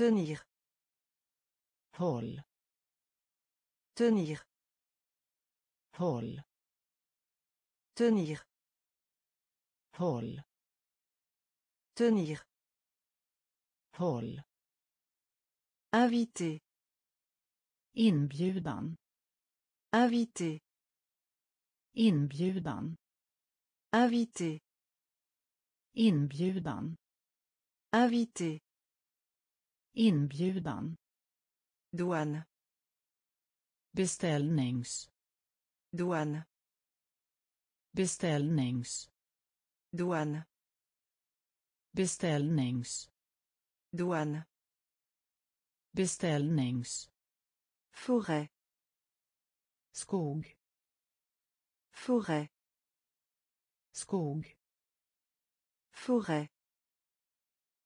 Tenir. håll Tenir. håll Tenir. håll Tenir. håll Invité. inbjudan Invité. inbjudan Invité. inbjudan Invité. Inbjudan Douane. beställnings Douane. beställnings Douane. beställnings Douane. beställnings Forêt. skog Forêt. skog Forêt.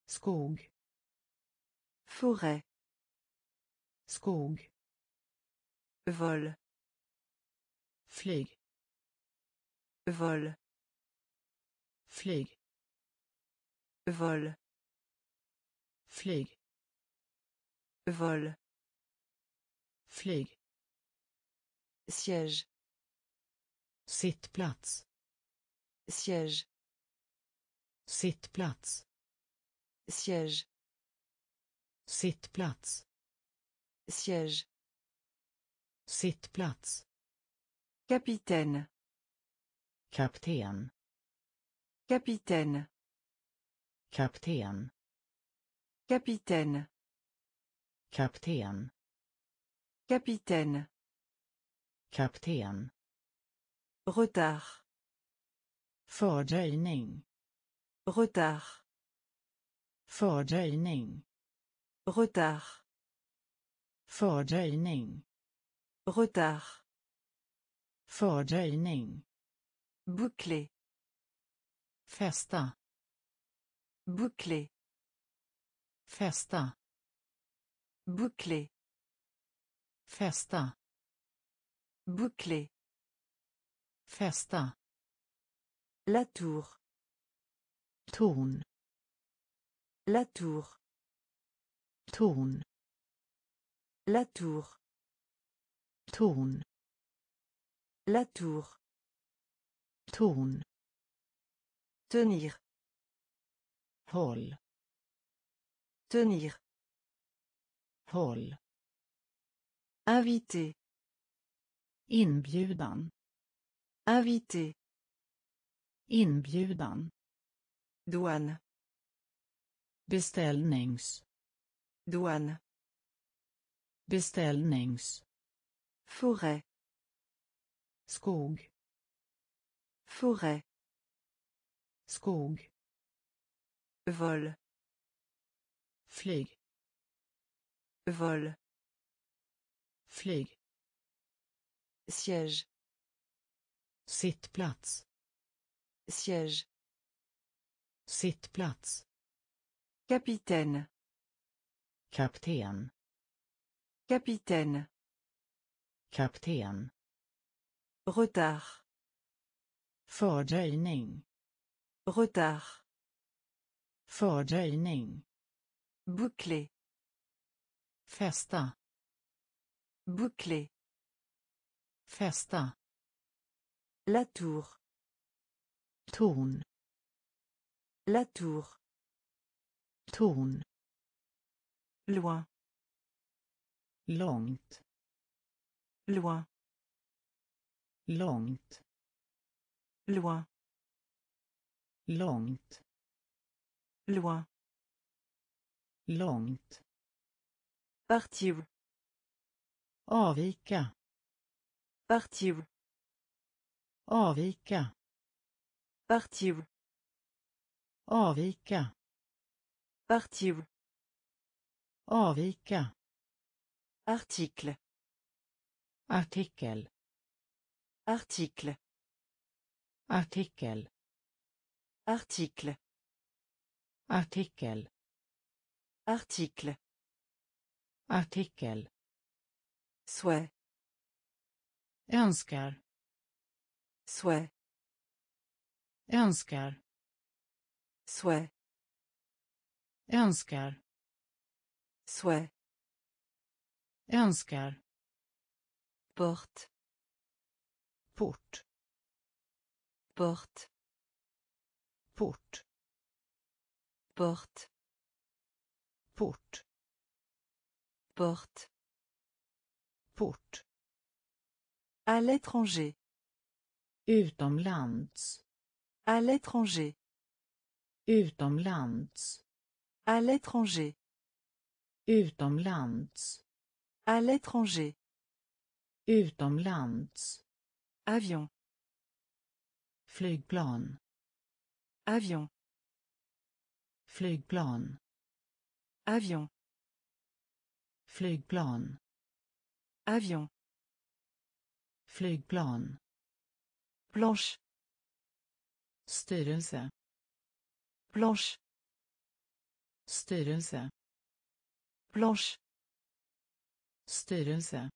skog Forêt. skog Vol. flyg Vol. flyg Vol. flyg Vol. flyg Siège. sittplats Siège. sittplats Siège. Sittplats Siège. sittplats Capitaine. kapten Capitaine. kapten Capitaine. kapten Capitaine. kapten Retard. fördröjning Retard. fördröjning Retard. fördröjning Retard. fördröjning Boucler. fästa Boucler. fästa Boucler. fästa Boucler. fästa La tour. ton La tour. Ton La tour. ton La tour. ton Tenir. håll Tenir. håll Invité. inbjudan Invité. inbjudan Douane. beställnings Douane. beställnings Forêt. skog Forêt. skog Vol. flyg Vol. flyg Siège. sittplats Siège. sittplats Capitaine. Kapten Capitaine. kapten Retard. fördröjning Retard. fördröjning Boucler. fästa Boucler. fästa La tour. ton La tour. Loin. långt Loin. långt Loin. långt Loin. långt Partir. avvika Partir. avvika Partir. avvika Partir. Avvika Article. artikel Article. artikel Article. artikel Article. artikel Souhait. önskar Souhait. Souhait. önskar Porte. port Porte. port Porte. port Porte. port À l'étranger. utomlands À l'étranger. utomlands À l'étranger. Utomlands À l'étranger. utomlands Avion. flygplan Avion. flygplan Avion. flygplan Avion. flygplan Planche. styrelse Planche. styrelse Planche. styrelse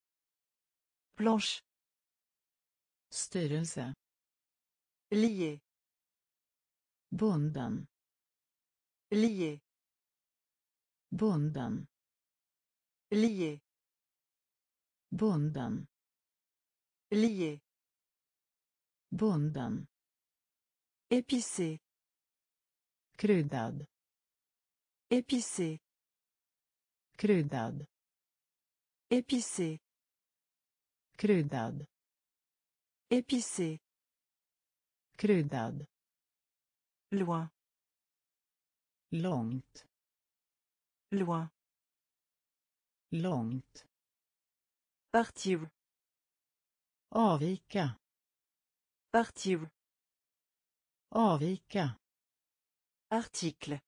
Planche. styrelse Lié. bunden Lié. bunden Lié. bunden Lié. bunden Épicé. kryddad Épicé. Kryddad Épicé. kryddad Épicé. kryddad Loin. långt Loin. långt Partir. avvika Partir. avvika Article.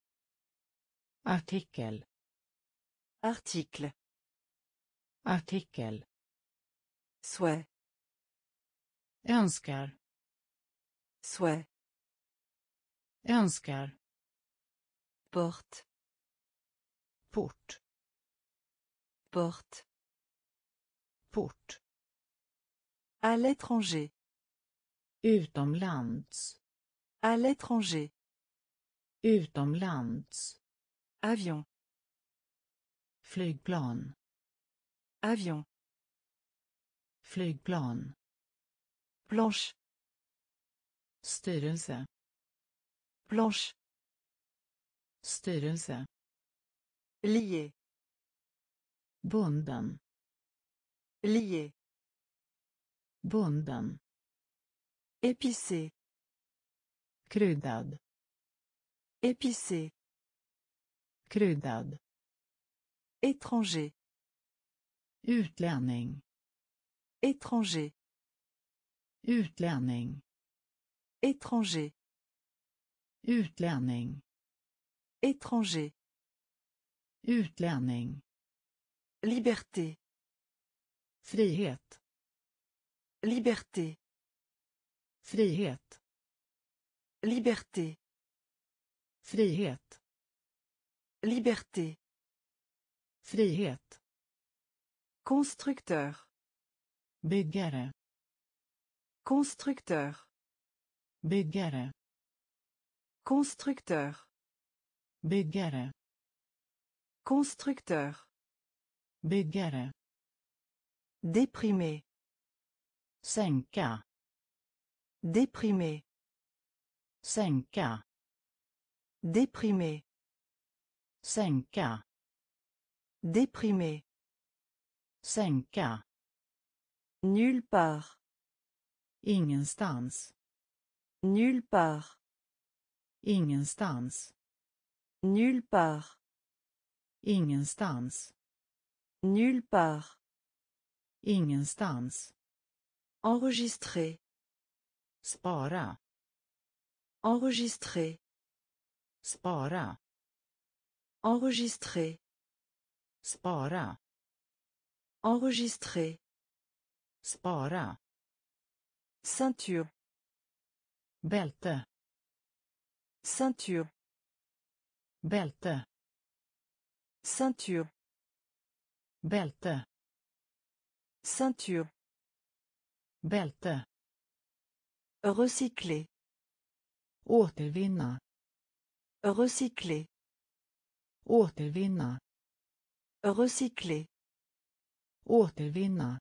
artikel Article. artikel Souhait. önskar Souhait. önskar Porte. port Porte. port À l'étranger. utomlands À l'étranger. utomlands Avion. Flygplan Avion. flygplan Planche. styrelse Planche. styrelse Lié. bunden Lié. bunden Épicé. kryddad Épicé. kryddad Étranger. utlänning Étranger. utlänning Étranger. utlänning Étranger. utlänning Liberté. frihet Liberté. frihet Liberté. frihet Liberté. Frihet Constructeur. byggare Constructeur. byggare Constructeur. byggare Constructeur. byggare Déprimé. sänka Déprimé. sänka Déprimé. sänka Déprimé. sänka Nulle part. ingenstans Nulle part. ingenstans Nulle part. ingenstans Nulle part. ingenstans Enregistrer. spara Enregistrer. spara Enregistrer. Spara Enregistrer. spara Ceinture. bälte Ceinture. bälte Ceinture. bälte Ceinture. bälte Recycler. återvinna Recycler. återvinna Recycler. Återvinna.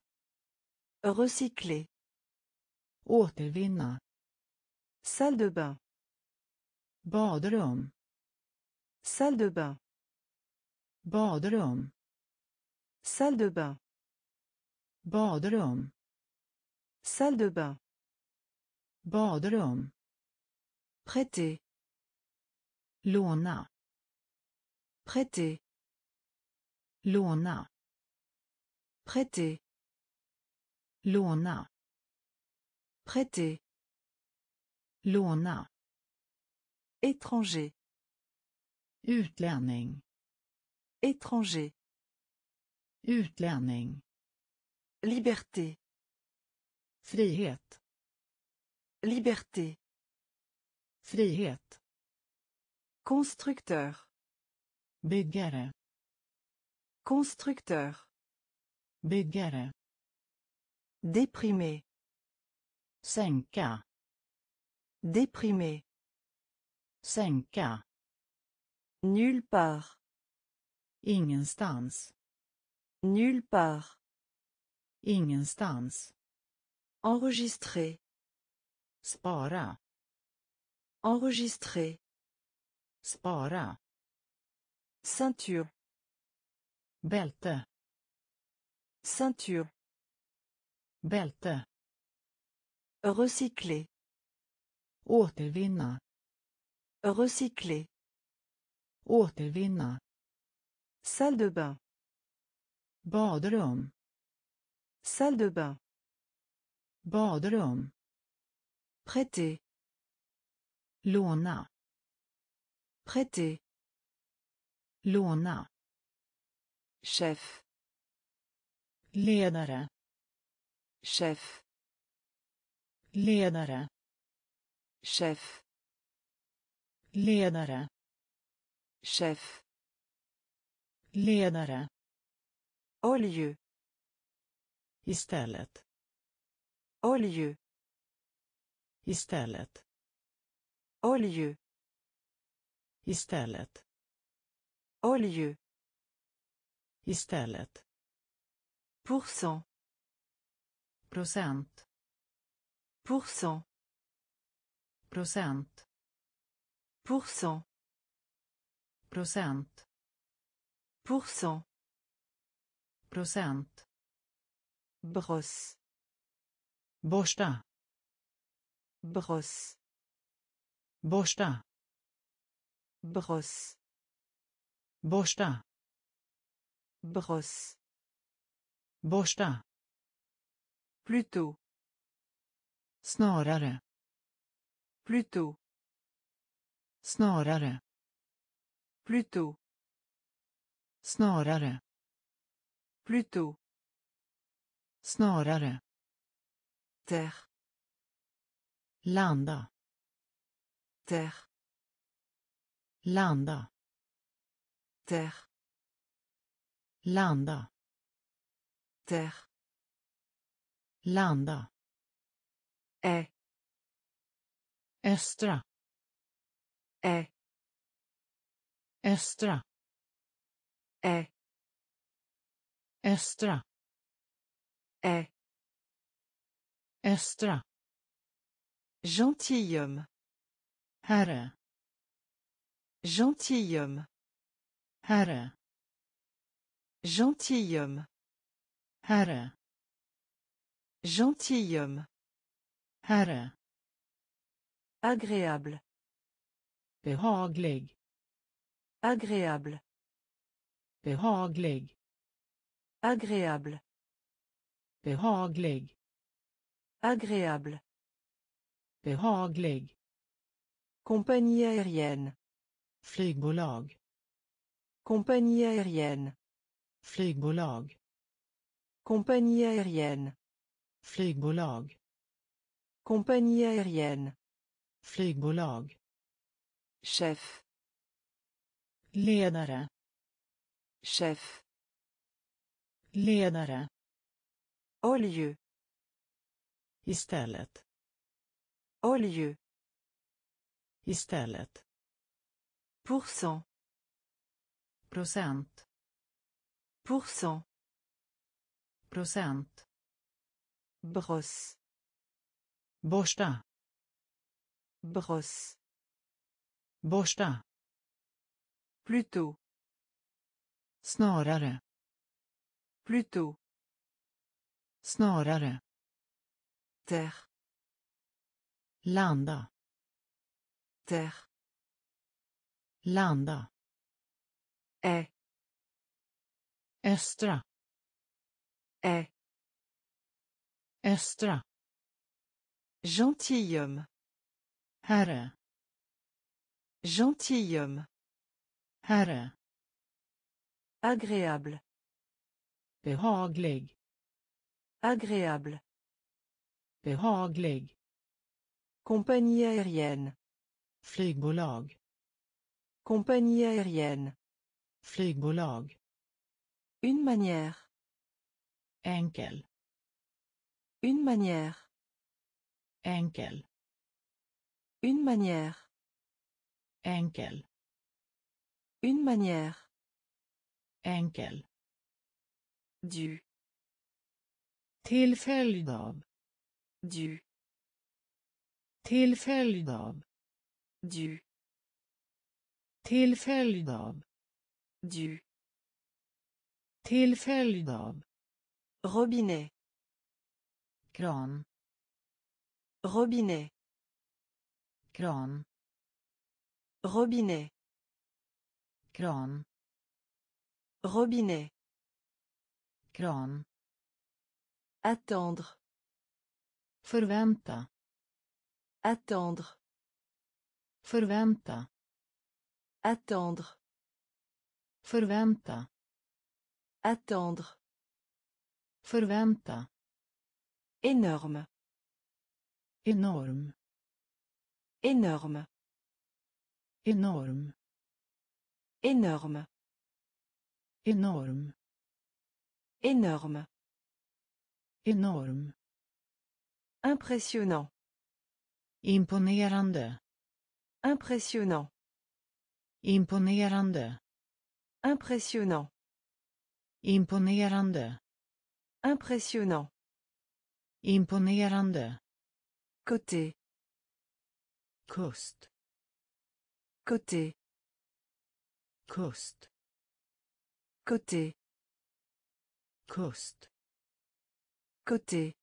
Recycler. Återvinna. Salle de bain. Badrum. Salle de bain. Badrum. Salle de bain. Badrum. Salle de bain. Badrum. Prêter. Låna. Prêter. Låna. Prêter. Låna. Prêter. Låna. Étranger. Utlänning. Étranger. Utlänning. Liberté. Frihet. Liberté. Frihet. Constructeur. Byggare. Constructeur. Byggare. Déprimé. Sänka. Déprimé. Sänka. Nulle part. Ingenstans. Nulle part. Ingenstans. Enregistrer. Spara. Enregistrer. Spara. Ceinture. Bälte. Ceinture. Bälte. Recycler. Återvinna. Recycler. Återvinna. Salle de bain. Badrum. Salle de bain. Badrum. Prêter. Låna. Prêter. Låna. Chef. Ledare. Chef. Ledare. Chef. Ledare. Chef. Ledare. Olju. Istället. Olju. Istället. Olju. Istället. Olju. Istället. Pourcent. Procent. Pourcent. Procent. Pourcent. Procent. Pourcent. Procent. Brosse. Borsta. Brosse. Borsta. Brosse. Borsta. Brosse. Borsta. Plutôt. Snarare. Plutôt. Snarare. Plutôt. Snarare. Plutôt. Snarare. Terre. Landa. Terre. Landa. Terre. Landa. Terre. Landa. Est. Östra. Est. Östra. Est. Östra. Est. Östra. Gentilhomme. Herre. Gentilhomme. Herre. Gentilhomme. Herre. Gentilhomme. Herre. Agréable. Behaglig. Agréable. Behaglig. Agréable. Behaglig. Agréable. Behaglig. Compagnie aérienne. Flygbolag. Compagnie aérienne. Flygbolag. Compagnie aérienne. Flygbolag. Compagnie aérienne. Flygbolag. Chef. Ledare. Chef. Ledare. Au lieu. Istället. Au lieu. Istället. Pourcent. Procent. Pourcent. procent Brosse. borsta Brosse. borsta Plutôt. snarare Plutôt. snarare Terre. landa Terre. landa Est. östra Est. östra Gentilhomme. herre Gentilhomme. herre Agréable. behaglig Agréable. behaglig Compagnie aérienne. flygbolag Compagnie aérienne. flygbolag Une manière. enkel Une manière. enkel Une manière. enkel Une manière. enkel Du. till följd av Du. till följd av Du. till följd av Du. Till följd av Robinet. kran Robinet. kran Robinet. kran Robinet. kran Attendre. förvänta Attendre. förvänta Attendre. förvänta Attendre. förvänta Énorme. enorm Énorme. enorm Énorme. enorm Énorme. enorm Impressionnant. imponerande Impressionnant. imponerande Impressionnant. Imponerande Impressionnant. imponerande Côté. kust Côté. kust Côté. kust Côté.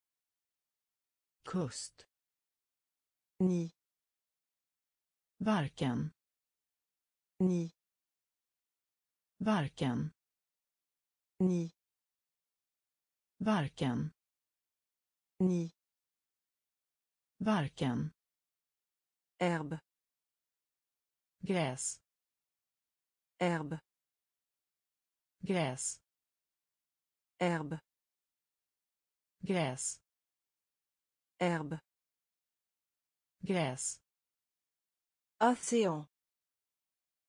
kust Ni. varken Ni. varken Ni. varken Ni. varken Herbe. gräs Herbe. gräs Herbe. gräs Herbe. gräs Océan.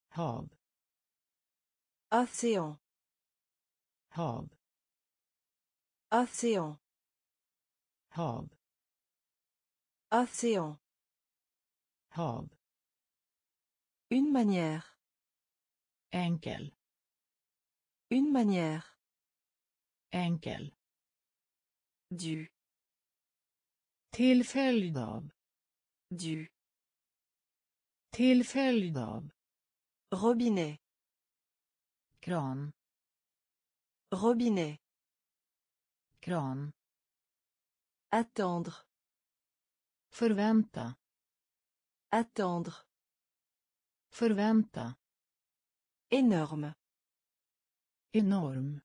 hav Océan. Hav Océan. hav Océan. hav Une manière. enkel Une manière. enkel Du. till följd av Du. till följd av Robinet. kran Robinet. kran Attendre. förvänta Attendre. förvänta Énorme. enorm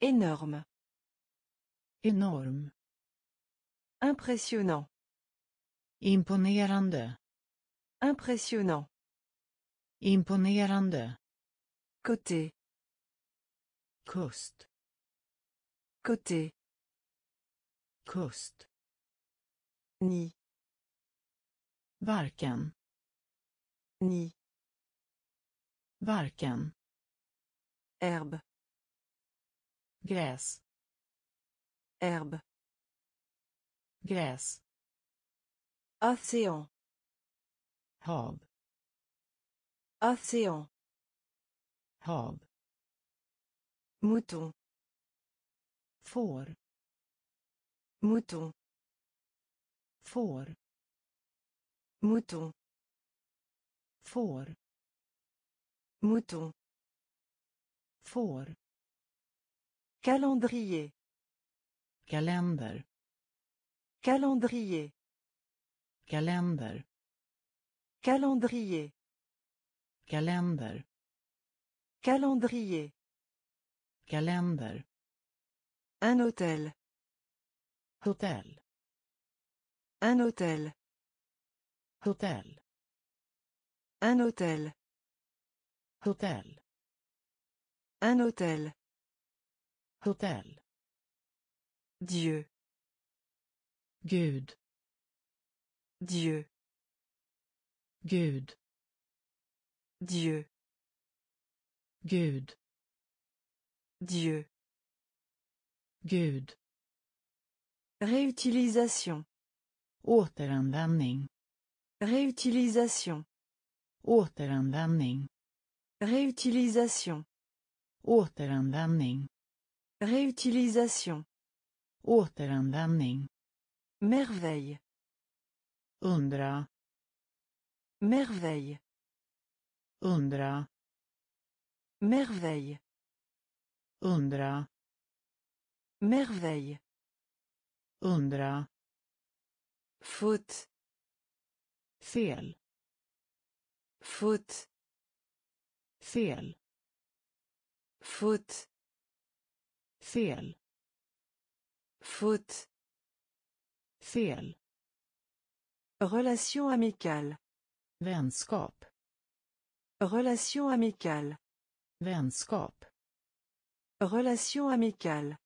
Énorme. enorm Impressionnant. imponerande Impressionnant. imponerande Côté. Kust Côté. kust Ni. varken Ni. varken Herbe. gräs Herbe. gräs Océan. hav Océan. hav Mouton. får Mouton. får Mouton. får Mouton. får Calendrier. kalender Calendrier. kalender Calendrier. kalender Calendrier. Kalender Un hôtel. hotell Un hôtel. hotell Un hôtel. hotell Un hôtel. hotell Dieu. Gud Dieu. Gud Dieu. Gud Dieu. Gud Réutilisation. återanvändning Réutilisation. återanvändning Réutilisation. återanvändning Réutilisation. återanvändning Merveille. undra Merveille. undra Merveille. Undra Merveille. undra Faute. fel Faute. fel Faute. fel Faute. fel Relation amicale. vänskap Relation amicale. vänskap Relation amicale.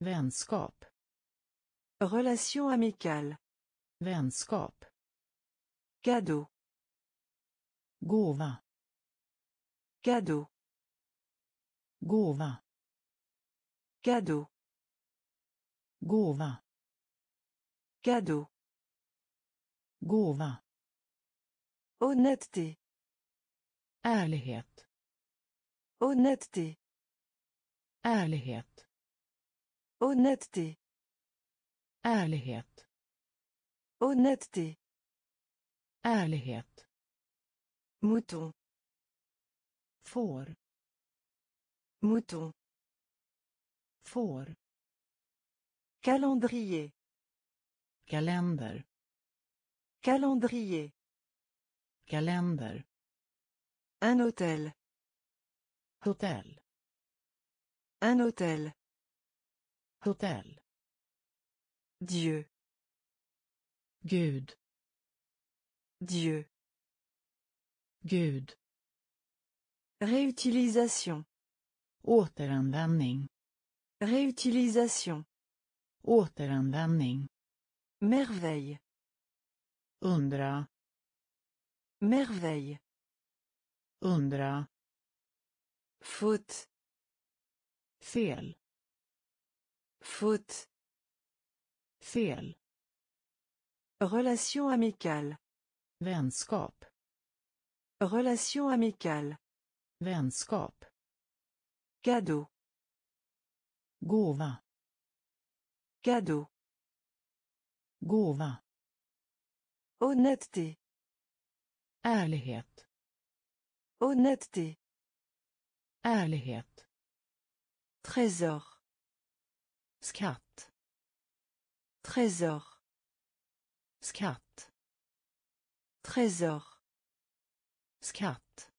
vänskap Relation amicale. vänskap Cadeau. gåva Cadeau. gåva Cadeau. gåva Cadeau. gåva Honnêteté. ärlighet Honnêteté. Ärlighet Honnêteté. ärlighet Honnêteté. ärlighet Mouton. får Mouton. får Calendrier. kalender Calendrier. kalender Un hôtel. hotell Un hôtel. hotell Dieu. Gud Dieu. Gud Réutilisation. återanvändning Réutilisation. återanvändning Merveille. undra Merveille. undra Faute. Fel Faute. fel Relation amicale. vänskap Relation amicale. vänskap Cadeau. gåva Cadeau. gåva Honnêteté. ärlighet Honnêteté. ärlighet Trésor. skatt Trésor. skatt Trésor. skatt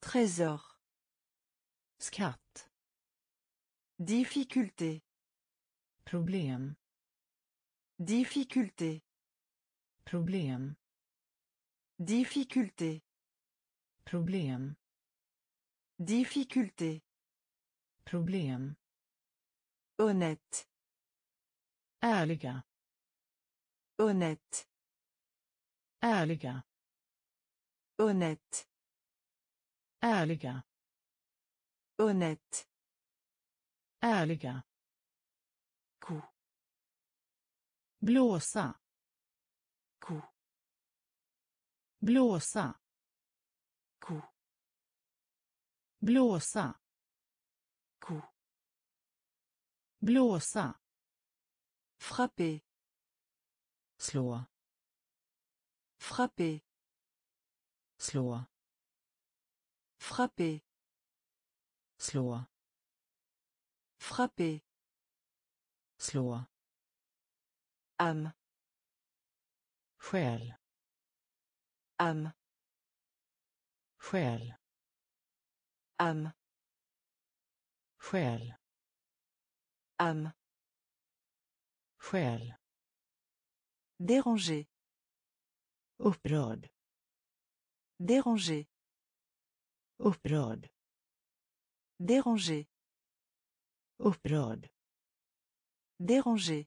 Trésor. skatt Difficulté. problem Difficulté. problem Difficulté. problem Difficulté. Problem Honnête. ärliga Honnête. ärliga Honnête. ärliga Honnête. ärliga Coup. blåsa Coup. blåsa Coup. blåsa blåsa. Frapper. slå. Frapper. slå. Frapper. slå. Frapper. slå. Âme själ. Âme själ. Âme själ âme själ. Déranger. Upprörd. Déranger. Upprörd. Déranger. Upprörd. Déranger.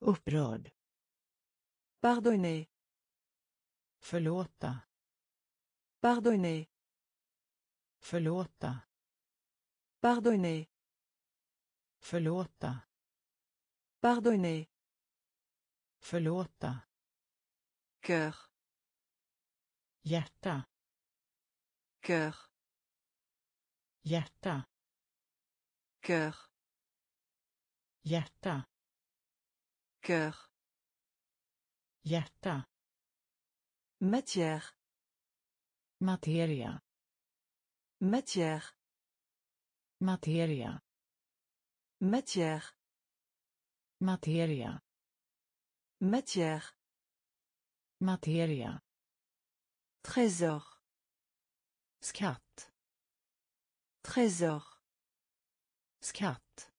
Upprörd. Pardonner. Förlåta. Pardonner. Förlåta. Pardonner förlåta. Pardonner. Förlåta. Cœur. Hjärta. Cœur. Hjärta. Cœur. Hjärta. Cœur. Hjärta. Matière. Materia. Matière. Materia matière. Materia. Matière. Materia. Trésor. Skatt. Trésor. Skatt.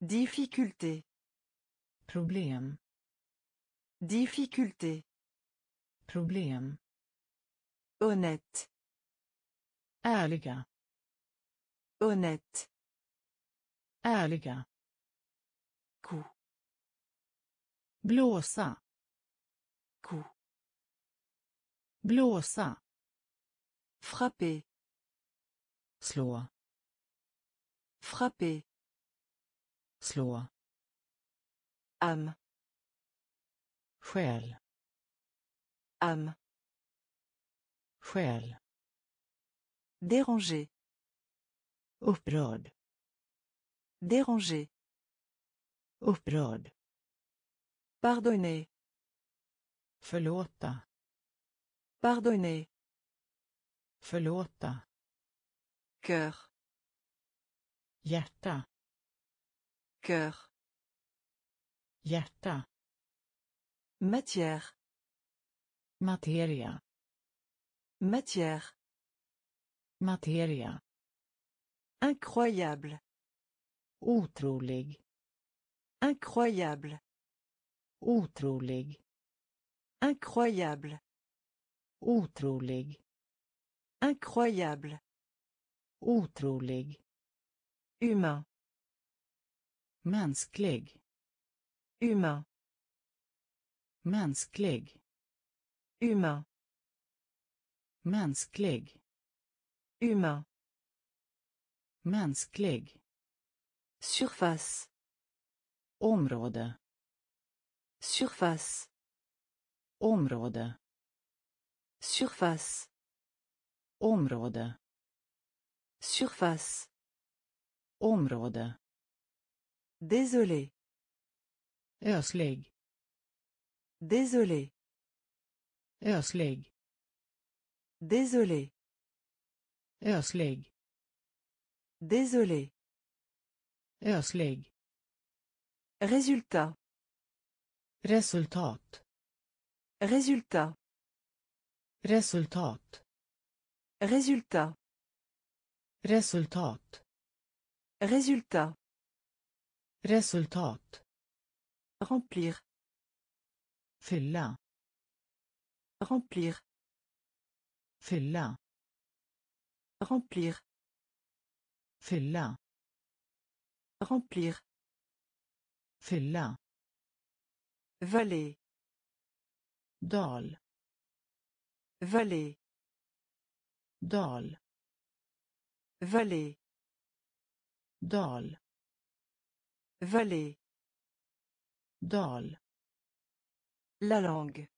Difficulté. Problem. Difficulté. Problem. Honnête. Ärliga. Honnête ärliga. Coup blåsa. Coup blåsa. Frapper slå. Frapper slå. Âme själ. Âme själ. Déranger. Upprörd déranger. Upprörd. Pardonner. Förlåta. Pardonner. Förlåta. Cœur. Hjärta. Cœur. Hjärta. Matière. Materia. Matière. Materia. Incroyable otrolig. Incroyable. Otrolig. Incroyable. Otrolig. Incroyable. Otrolig. Humain. Mänsklig humain. Mänsklig humain. Mänsklig humain. Mänsklig surface. Område. Surface. Område. Surface. Område. Surface. Område. Désolé. Öslig. Désolé. Öslig. Désolé. Öslig. Désolé öslig. Résultat resultat. Résultat resultat. Résultat resultat. Résultat resultat. Remplir. Fylla. Remplir. Fylla. Remplir. Fylla remplir. Fylla vallée dal. Vallée dal. Vallée dal. Vallée dal. La langue.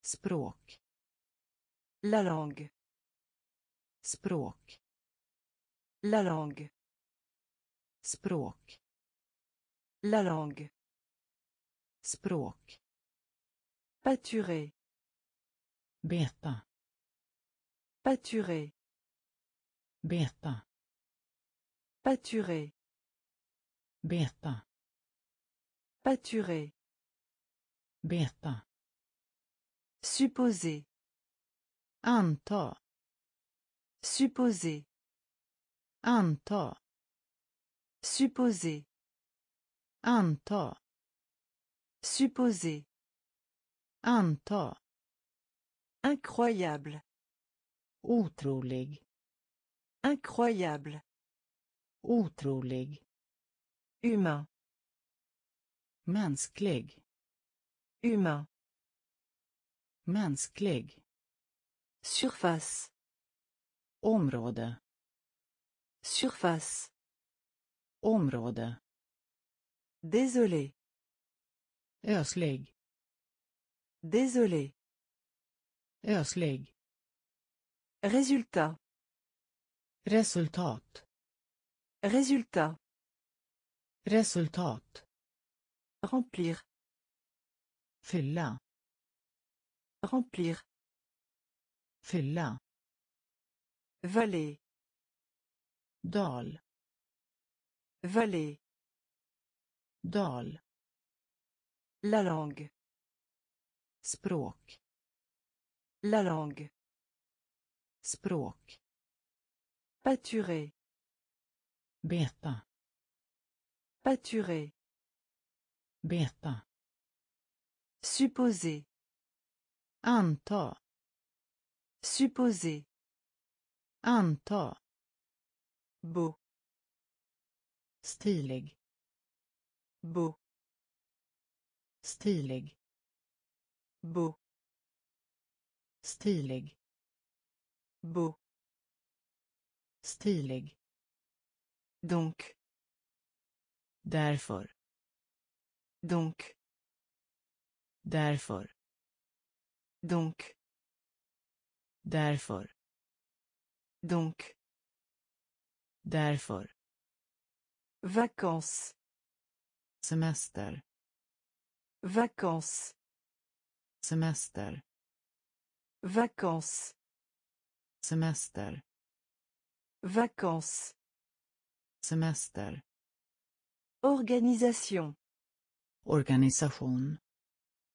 Språk. La langue. Språk. La langue språk La langue. språk Pâturer. beta Pâturer. beta Pâturer. beta Pâturer. beta Supposer. anta Supposer. anta Supposer. anta Supposer. anta Incroyable. otrolig Incroyable. otrolig Humain. mänsklig Humain. mänsklig Surface. område Surface. Område Désolé. öslig Désolé. öslig Résultat. resultat Résultat. resultat Remplir. fylla Remplir. fylla Vallée. dal Vallée. dal La langue. språk La langue. språk Pâturer. beta Pâturer. beta Supposer. anta Supposer. anta Beau. Stilig Beau. stilig Beau. stilig Beau. stilig Donc. därför Donc. därför Donc. därför Donc. därför Vacances. semester Vacances. semester Vacances. semester Vacances. semester Organisation. organisation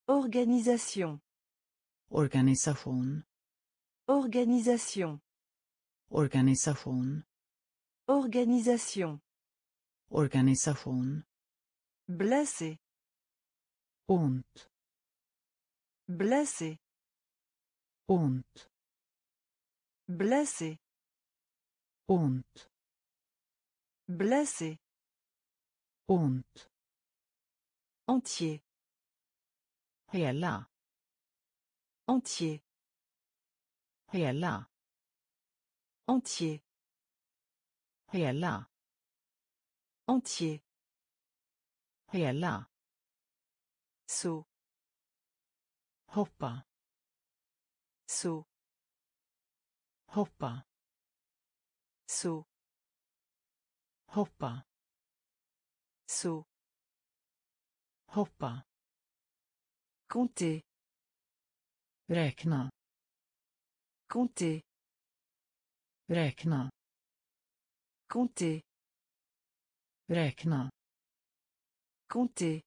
Organisation. organisation Organisation. organisation Organisation. Organisation Blessé. ont Blessé. ont Blessé. ont Blessé. ont Entier. hela Entier. hela Entier. hela Entier. hela Saut. hoppa Saut. hoppa Saut. hoppa Saut. hoppa Compter. räkna Compter. räkna Compter. Räkna Compter.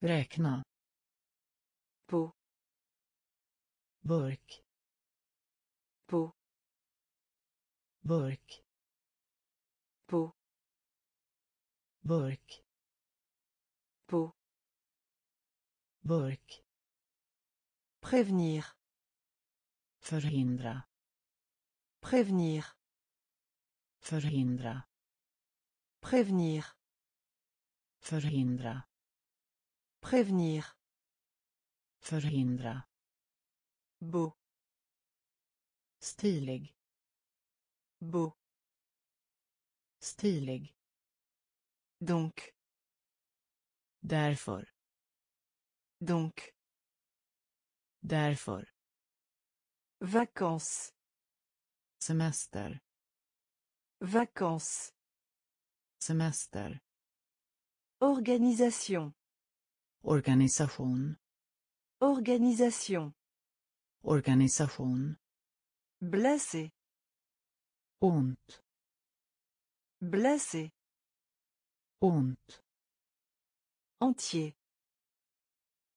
räkna Peau. burk Peau. burk Peau. burk Peau. burk Prévenir. förhindra Prévenir. förhindra Prévenir. förhindra Prévenir. förhindra Beau. stilig Beau. stilig Donc. därför Donc. därför Vacances. semester Vacances. Semester Organisation. organisation Organisation. organisation Blessé. ont Blessé. ont Entier.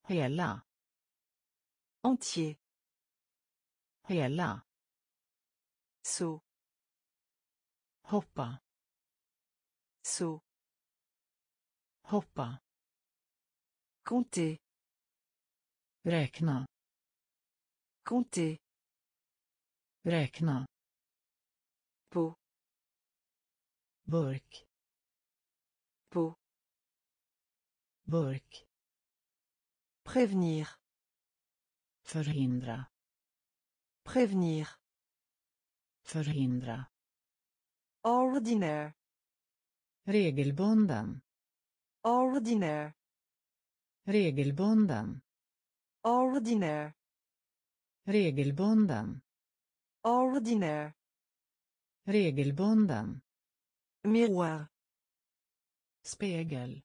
hela Entier. hela Saut. hoppa Saut. hoppa Compter. räkna Compter. räkna Peau. burk Peau. burk Prévenir. förhindra Prévenir. förhindra Ordinaire. Regelbunden Ordinaire. regelbunden Ordinaire. regelbunden Ordinaire. regelbunden Miroir. spegel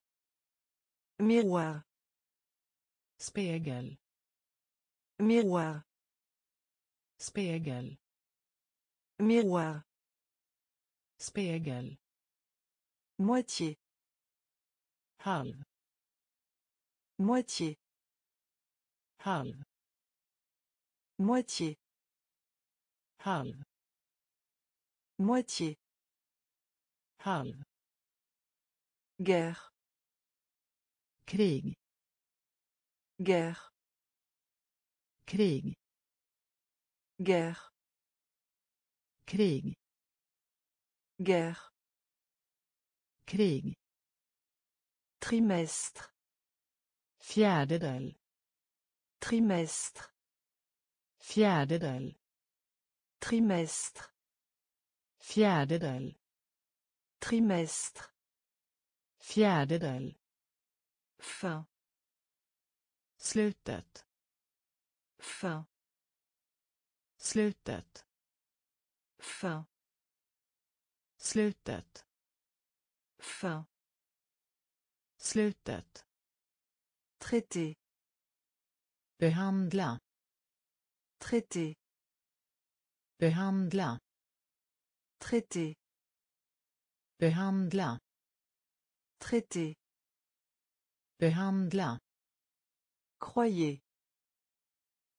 Miroir. spegel Miroir. spegel Miroir. spegel Moitié. halv Moitié. halv Moitié. halv Moitié. halv Guerre. krig Guerre. krig Guerre. krig Guerre. Krig Trimestre. fjärdedel Trimestre. fjärdedel Trimestre. fjärdedel Trimestre. fjärdedel Fin. slutet Fin. slutet Fin. slutet Fin. slutet Traité. behandla Traité. behandla Traité. behandla Traité. behandla Croyez.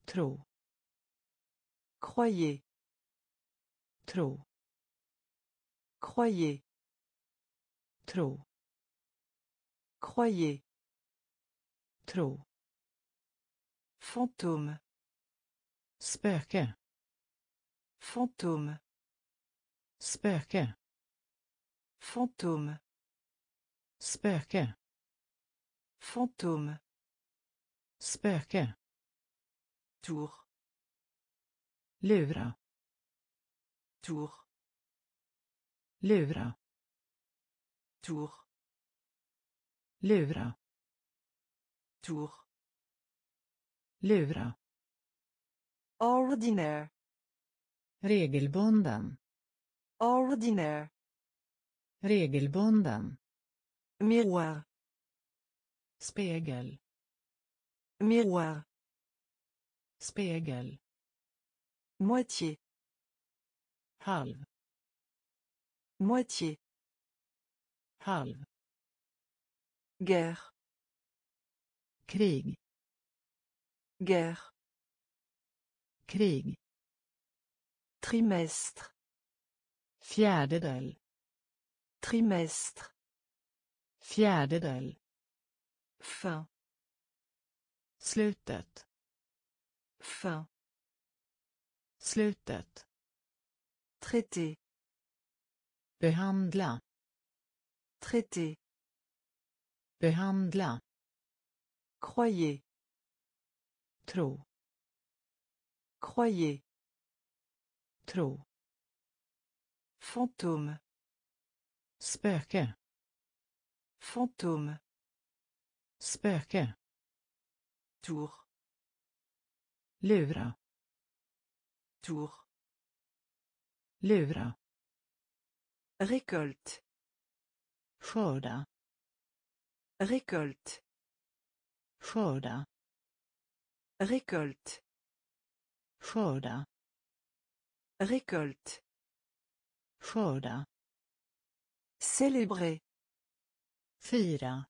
tro Croyez. tro Croyez. Tro Croyez. tro Fantôme. spöke Fantôme. spöke Fantôme. spöke Fantôme. spöke Tour. lura Tour. lura Tour. lura Tour. lura Ordinaire. regelbunden Ordinaire. regelbunden Miroir. spegel Miroir. spegel Moitié. halv Moitié. Halv Guerre. krig Guerre. krig Trimestre. fjärdedel Trimestre. fjärdedel Fin. slutet Fin. slutet Traité. behandla Traité. behandla Croyez. tro Croyez. tro Fantôme. spöke Fantôme. spöke Tour. lura Tour. lura Récolte. Skörda Récolte. skörda Récolte. skörda Récolte. skörda Célébrer. fira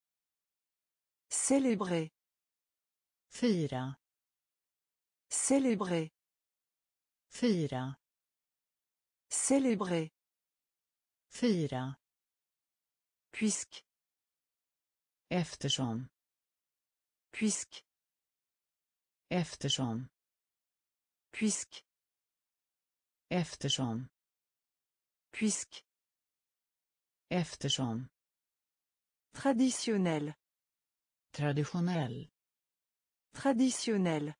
Célébrer. fira Célébrer. fira Célébrer. fira Puisque. eftersom Puisque. eftersom Puisque. eftersom Puisque. eftersom Traditionnel. traditionell Traditionnel.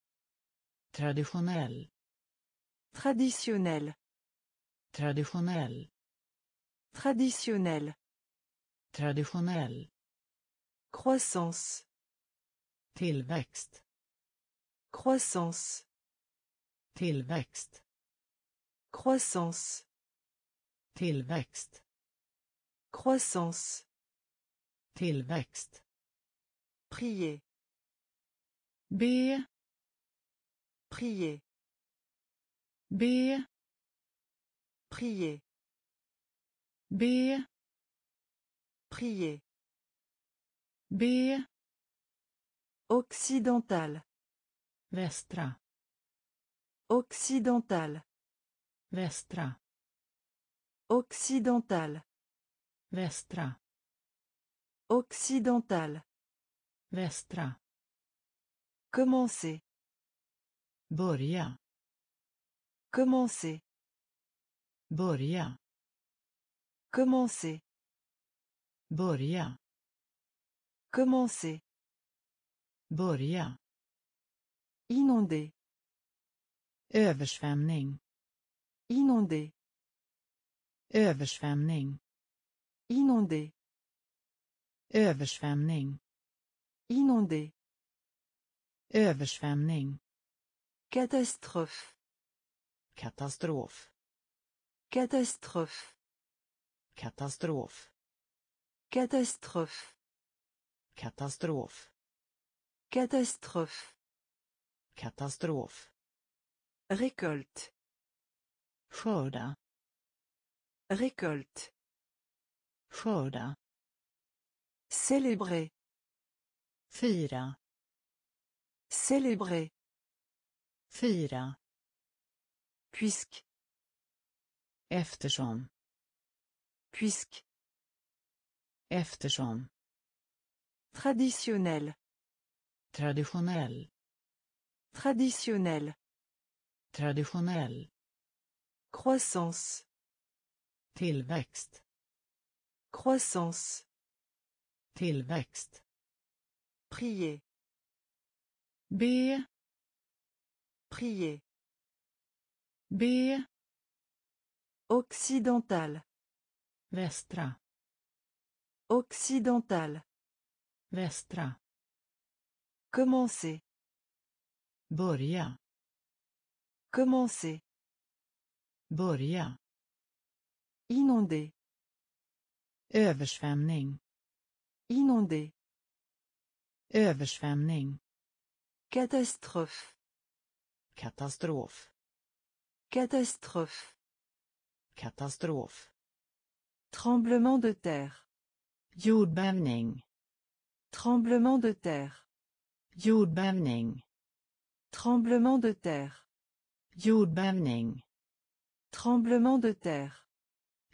traditionell Traditionnel. traditionell Traditionnel. Traditionell Croissance. tillväxt Croissance. tillväxt Croissance. tillväxt Croissance. tillväxt Prier. be Prier. be Prier. be Prier. be Occidental. västra Occidental. västra Occidental. västra Occidental. västra Commencer. börja Commencer. börja Commencer. Börja Commencer. börja Inonder. översvämning Inonder. översvämning Inonder. översvämning Inonder. översvämning Catastrophe. katastrof Catastrophe. katastrof Catastrophe. katastrof Catastrophe. katastrof Récolte. skörda Récolte. skörda Célébrer. fira Célébrer. fira Puisque. eftersom Puisque. Eftersom Traditionnel. traditionell Traditionnel. traditionell Croissance. tillväxt Croissance. tillväxt Prier. be Prier. be Occidental. västra Occidental. västra Commencer. börja Commencer. börja Inonder. översvämning Inonder. översvämning Catastrophe. katastrof Catastrophe. katastrof Tremblement de terre. Jordbävning Tremblement de terre. jordbävning Tremblement de terre. jordbävning Tremblement de terre.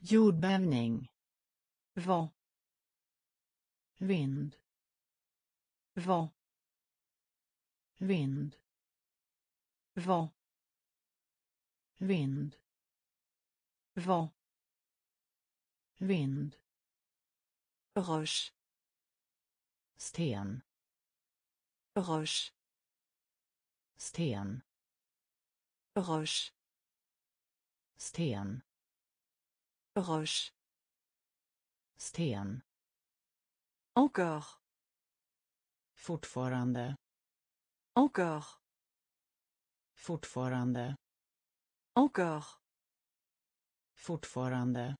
jordbävning Vent. vind Vent. vind Vent. vind Vent. vind Roche. sten Roche. sten Roche. sten Roche. sten Encore. fortfarande Encore. fortfarande Encore. fortfarande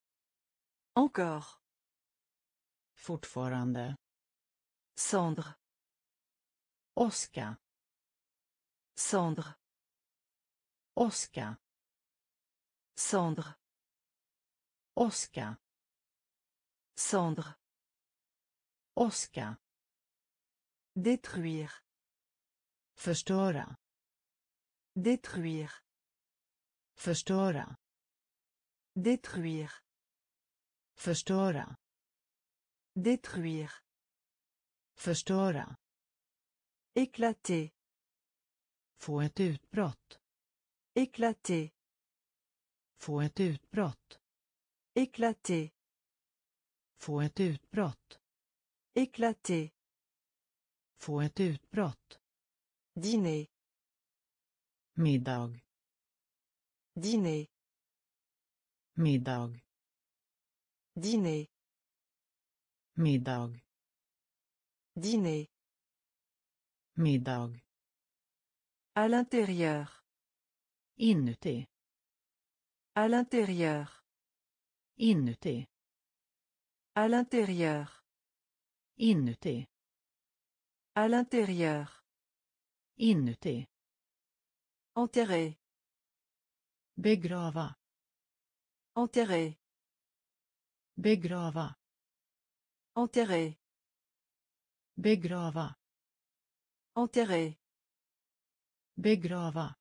Encore. Fortfarande. Cendre. Oska. Cendre. Oska. Cendre. Oska. Cendre. Oska. Détruire. Förstöra. Détruire. Förstöra. Détruire. Förstöra. Détruire. Förstöra. Éclater. Få ett utbrott. Éclater. Få ett utbrott. Éclater. Få ett utbrott. Éclater. Få ett utbrott. Dîner. Middag. Dîner. Middag. Dîner. Middag. Dîner. Middag. À l'intérieur. Inuti. À l'intérieur. Inuti. À l'intérieur. Inuti. À l'intérieur. Inuti. Enterrer. Begrava. Enterrer. Begrava. Enterrer. Begrava. Enterrer. Begrava.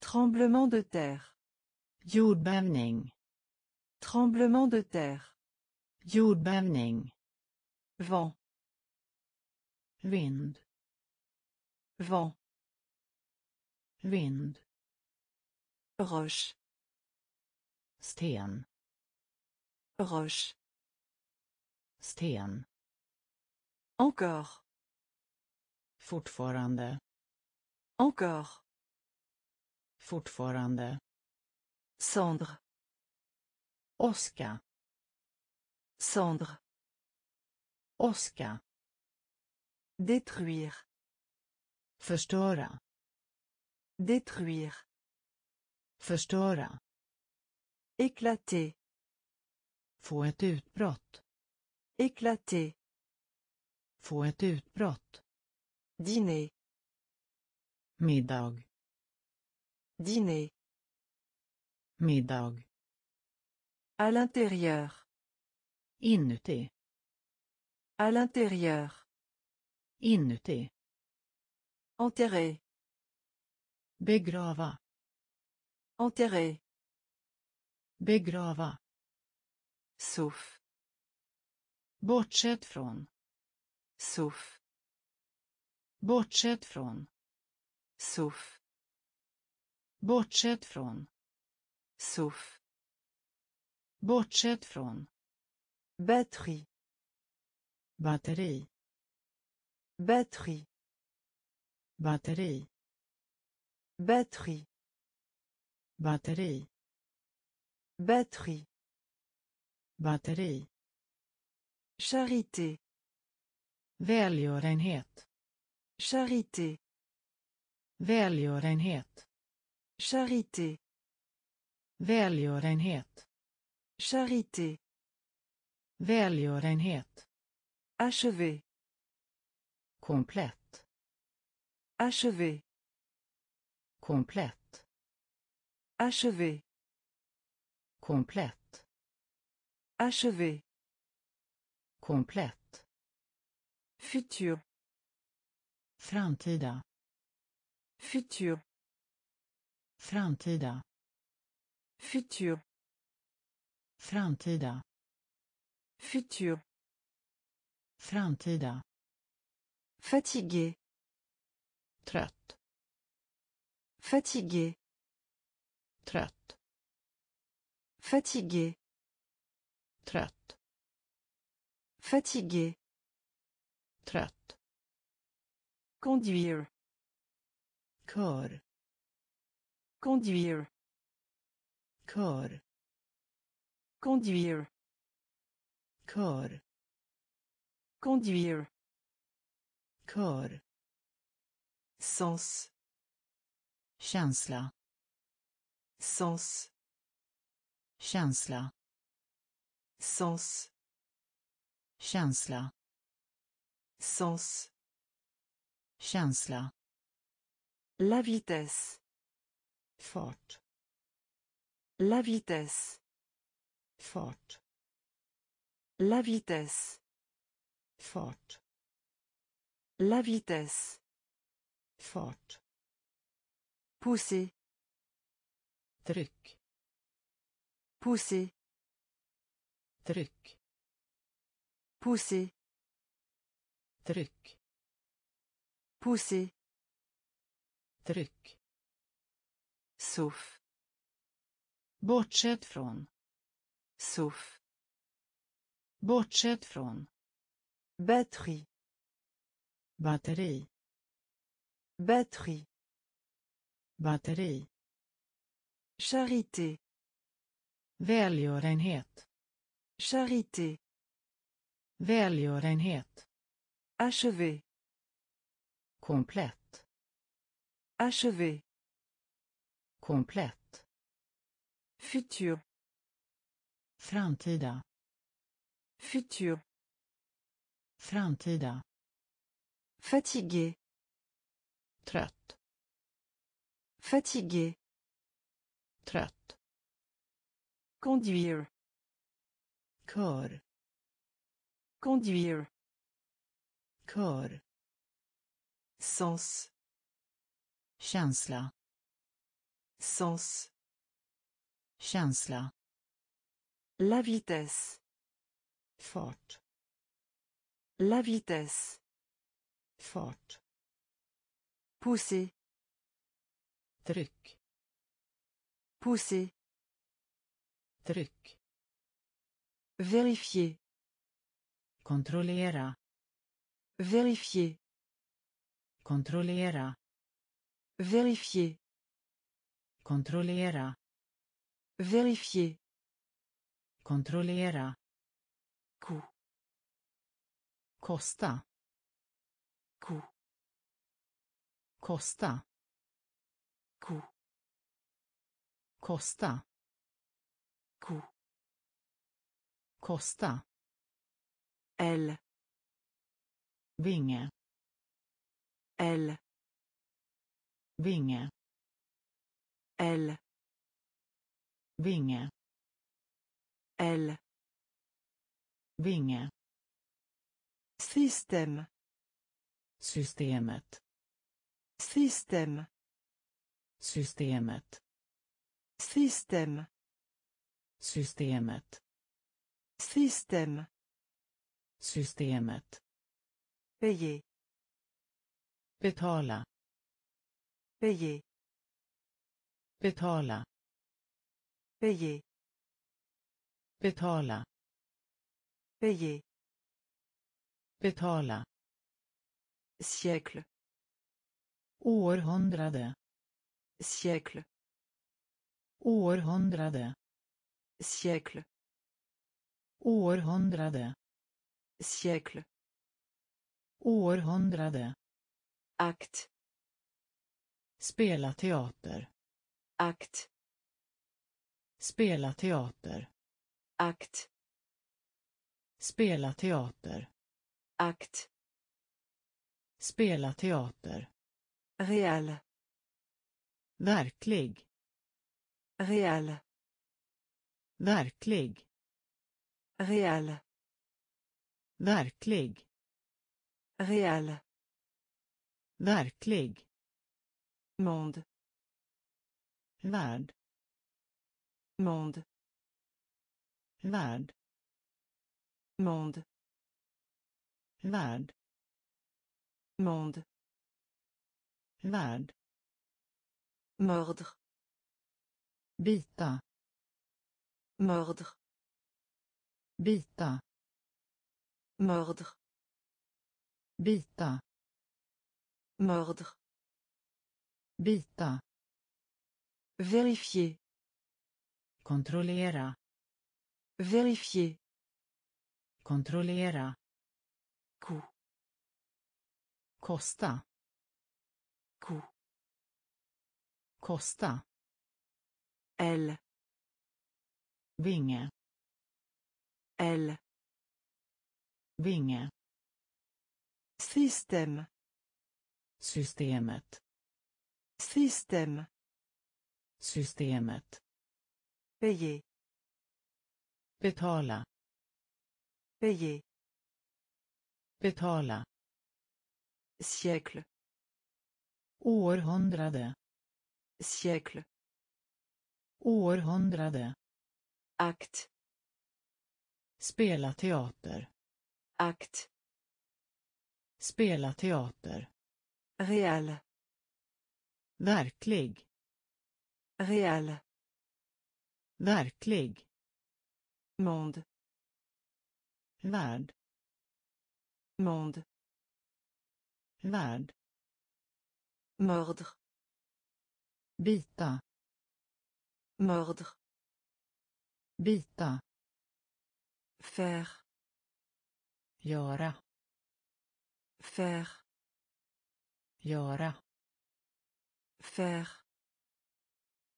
Tremblement de terre. Jordbävning. Tremblement de terre. Jordbävning. Vent. Vind. Vent. Vind. Roche. Sten. Roche. Sten. Encore. Fortfarande. Encore. Fortfarande. Cendre. Åska. Cendre. Åska. Détruire. Förstöra. Détruire. Förstöra. Éclater. Få ett utbrott. Éclater. Få ett utbrott. Dîner. Middag. Dîner. Middag. À l'intérieur. Inuti. À l'intérieur. Inuti. Enterrer. Begrava. Enterrer. Begrava. Sauf. Bortsett från. Sauf. Bortsett från. Sauf. Bortsett från. Sauf. Bortsett från. Batterie. Batteri. Batterie. Batteri. Batterie. Batteri. Batterie. Batteri. Charité. Välgörenhet. Charité. Välgörenhet. Charité. Välgörenhet. Charité. Välgörenhet. Achever. Komplett. Achever. Komplett. Achever. Komplett. Achever. Komplett. Futur. Framtida. Futur. Framtida. Futur. Framtida. Futur. Framtida. Fatigué. Trött. Fatigué. Trött. Fatigué. Trött. Fatigué. Trött. Conduire. Kör. Conduire. Kör. Conduire. Kör. Conduire. Kör. Sens. Känsla. Sens. Känsla. Sens. Känsla Sens. känsla La vitesse. fart La vitesse. fart La vitesse. fart La vitesse. fart Pousser. tryck Pousser. tryck Pousser. tryck Pousser. tryck Sauf. bortsett från Sauf. bortsett från Batterie. batteri Batterie. batteri Charité. välgörenhet Charité. Välgörenhet Achever. komplett Achever. komplett Futur. framtida Futur. framtida Fatigué. trött Fatigué. trött Conduire. kör Conduire. kör Sens. känsla Sens. känsla La vitesse. fart La vitesse. fart Pousser. tryck Pousser. tryck Vérifier. Kontrollera Vérifier. kontrollera Vérifier. kontrollera Vérifier. kontrollera Coût. kosta Coût. kosta Coût. kosta Coût. kosta Elle. vinge Elle. vinge Elle. vinge Elle. vinge Système. systemet Système. systemet Système. systemet Système. Systemet Payer. betala Payer. betala Payer. betala Payer. betala Siècle. århundrade Siècle. århundrade Siècle. århundrade Siècle. århundrade Acte. spela teater Acte. spela teater Acte. spela teater Acte. spela teater Réal. verklig Réal. verklig Réal. Verklig Réal. verklig Monde. värld Monde. värld Monde. värld Monde. värld Mordre. bita Mordre. bita Mordre. bita Mordre. bita Vérifier. kontrollera Vérifier. kontrollera Coût. kosta Coût. kosta Elle. vinge Elle. Vinge. System. Systemet. System. Systemet. Payer. Betala. Payer. Betala. Siècle. Århundrade. Siècle. Århundrade. Akt. Spela teater. Acte. Spela teater. Réal. Verklig. Réal. Verklig. Monde. Värld. Monde. Värld. Mordre. Bita. Mordre. Bita. Faire. Göra. Faire. Göra. Faire.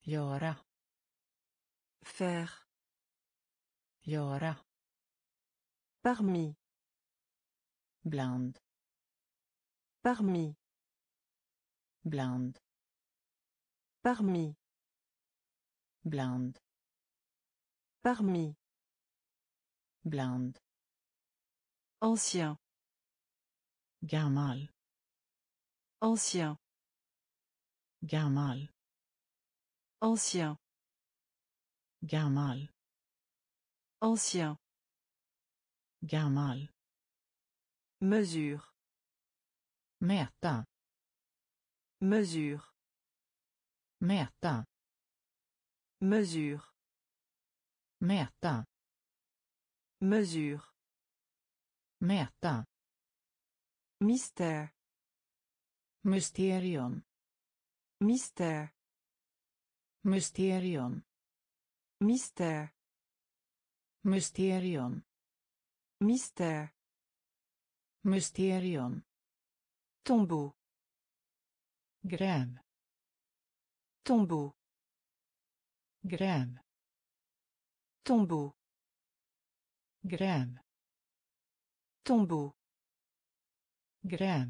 Göra. Faire. Göra. Parmi. Bland. Parmi. Bland. Parmi. Bland. Parmi. Bland. Ancien. Gammal. Ancien. Gammal. Ancien. Gammal. Ancien. Gammal. Mesure. Mäta. Mesure. Mäta. Mesure. Mäta. Mesure. Mäta. Mystère. Mysterium. Mystère. Mysterium. Mystère. Mysterium. Mystère. Mysterium. Tombeau. Gräv. Tombeau. Gräv. Tombeau. Gräv. Tombeau. Gräv.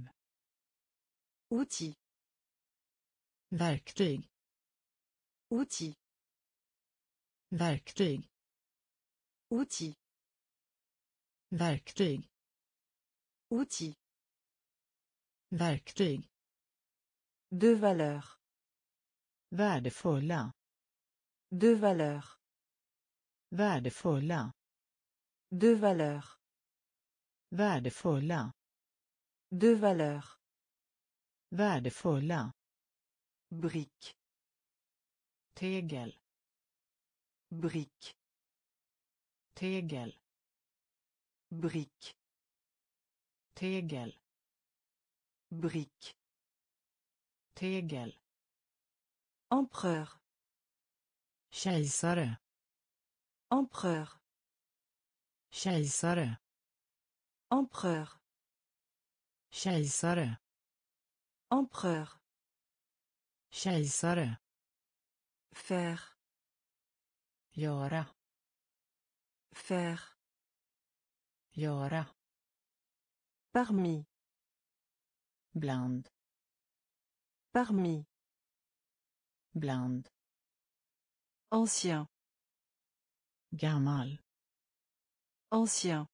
Outil. Verktyg. Outil. Verktyg. Outil. Verktyg. Outil. Verktyg. De valeur. Värdefulla. De valeur. Värdefulla. De valeur. Värdefulla. De valeur. Värdefulla. Brique. Tegel. Brique. Tegel. Brique. Tegel. Brique. Tegel. Empereur. Kejsare. Empereur. Kejsare. Empereur. Kejsare. Empereur. Kejsare. Faire. Göra. Faire. Göra. Parmi. Bland. Parmi. Bland. Ancien. Gammal. Ancien.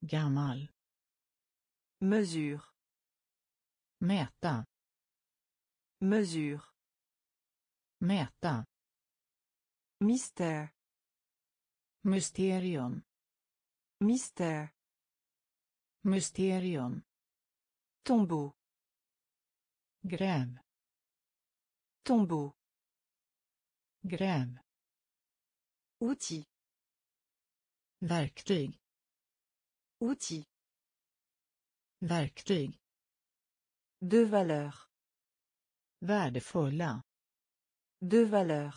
Gammal. Mesure. Mäta. Mesure. Mäta. Mystère. Mysterium. Mystère. Mysterium. Tombeau. Gräv. Tombeau. Gräv. Outil. Verktyg. Outil. Verktyg. De valeur. Värdefulla. De valeur.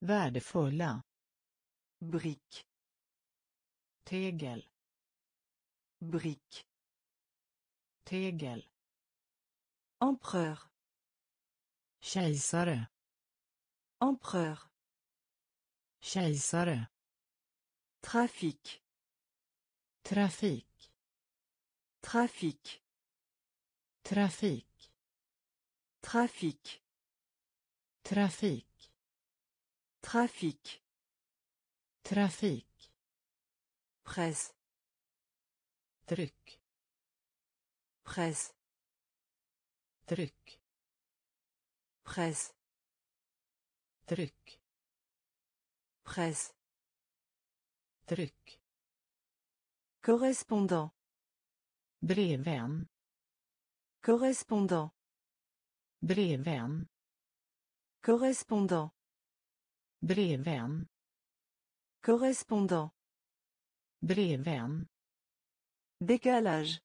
Värdefulla. Brique. Tegel. Brique. Tegel. Empereur. Kejsare. Empereur. Kejsare. Trafic. Trafik Trafic. trafik Trafic. trafik Trafic. trafik Presse. tryck Presse. tryck Presse. tryck Presse. tryck Correspondant. brevvän Correspondant. brevvän Correspondant. brevvän Correspondant. brevvän Décalage.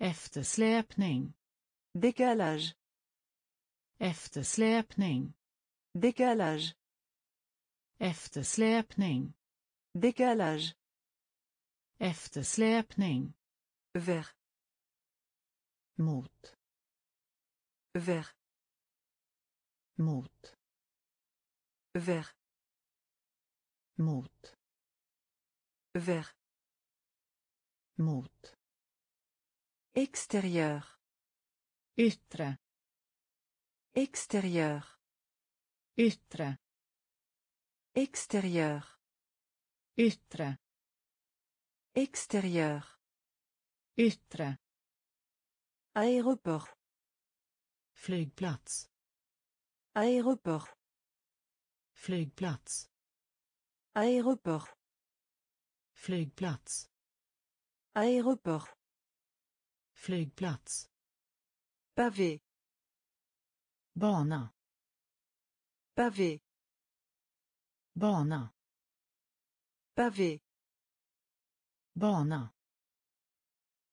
eftersläpning Décalage. eftersläpning Décalage. eftersläpning Décalage. Eftersläpning Vers. mot Vers. mot Vers. mot Vers. mot Extérieur. yttre Extérieur. yttre Extérieur. yttre Extérieur. yttre Aéroport. flygplats Aéroport. flygplats Aéroport. flygplats Aéroport. flygplats Pavé. bana Pavé. bana Pavé. Bana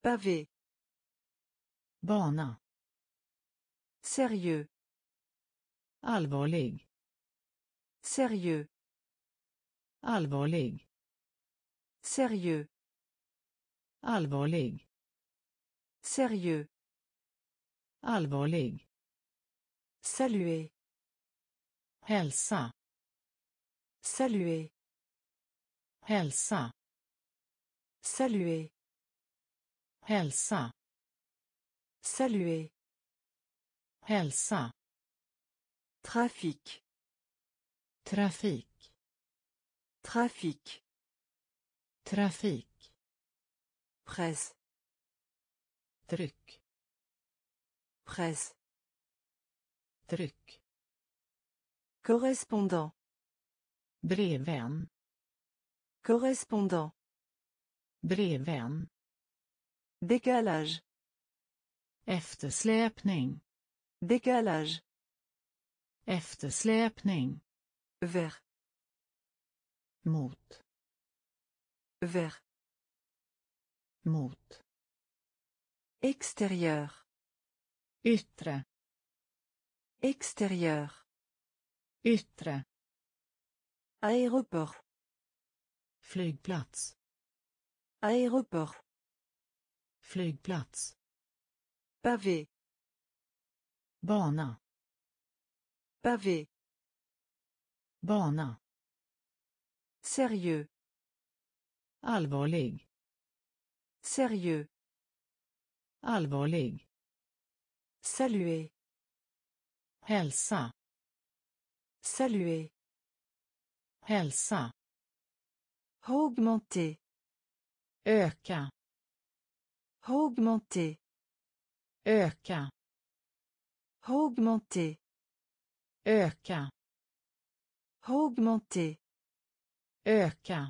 Pavé. bana Sérieux. allvarlig Sérieux. allvarlig Sérieux. allvarlig Sérieux. allvarlig Saluer. hälsa Saluer. hälsa Saluer. hälsa Saluer. hälsa Trafic. trafik Trafic. trafik Presse. tryck Presse. tryck Correspondant. brevvän Correspondant. Brevvän Décalage. eftersläpning Décalage. eftersläpning Vers. mot Vers. mot Extérieur. yttre Extérieur. yttre Aéroport. flygplats Aéroport. flygplats Pavé. bana Pavé. bana Sérieux. allvarlig Sérieux. allvarlig Saluer. hälsa Saluer. hälsa Augmenter. Öka Augmenter. öka Augmenter. öka Augmenter. öka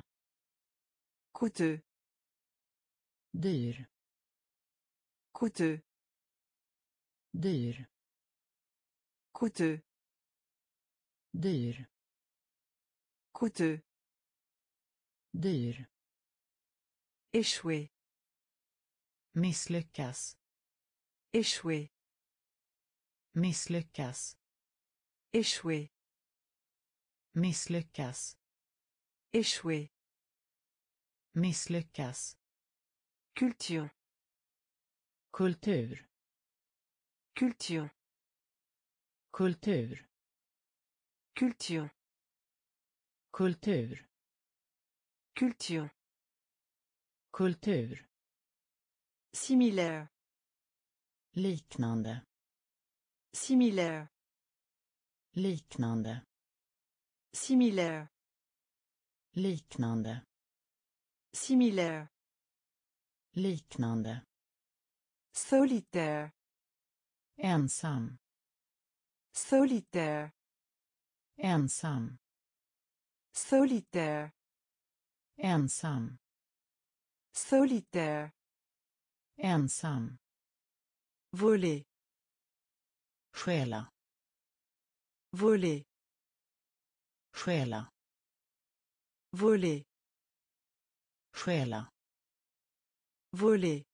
Coûteux. dyr Coûteux. dyr Coûteux. dyr Coûteux. dyr Échouer. misslyckas Échouer. misslyckas Échouer. misslyckas Échouer. misslyckas Culture. kultur Culture. kultur Culture. kultur Culture. Kultur Similaire. liknande Similaire. liknande Similaire. liknande Similaire. liknande Solitaire. ensam Solitaire. ensam Solitaire. ensam Solitaire. ensam Voler. stjäla Voler. stjäla Voler. stjäla Voler.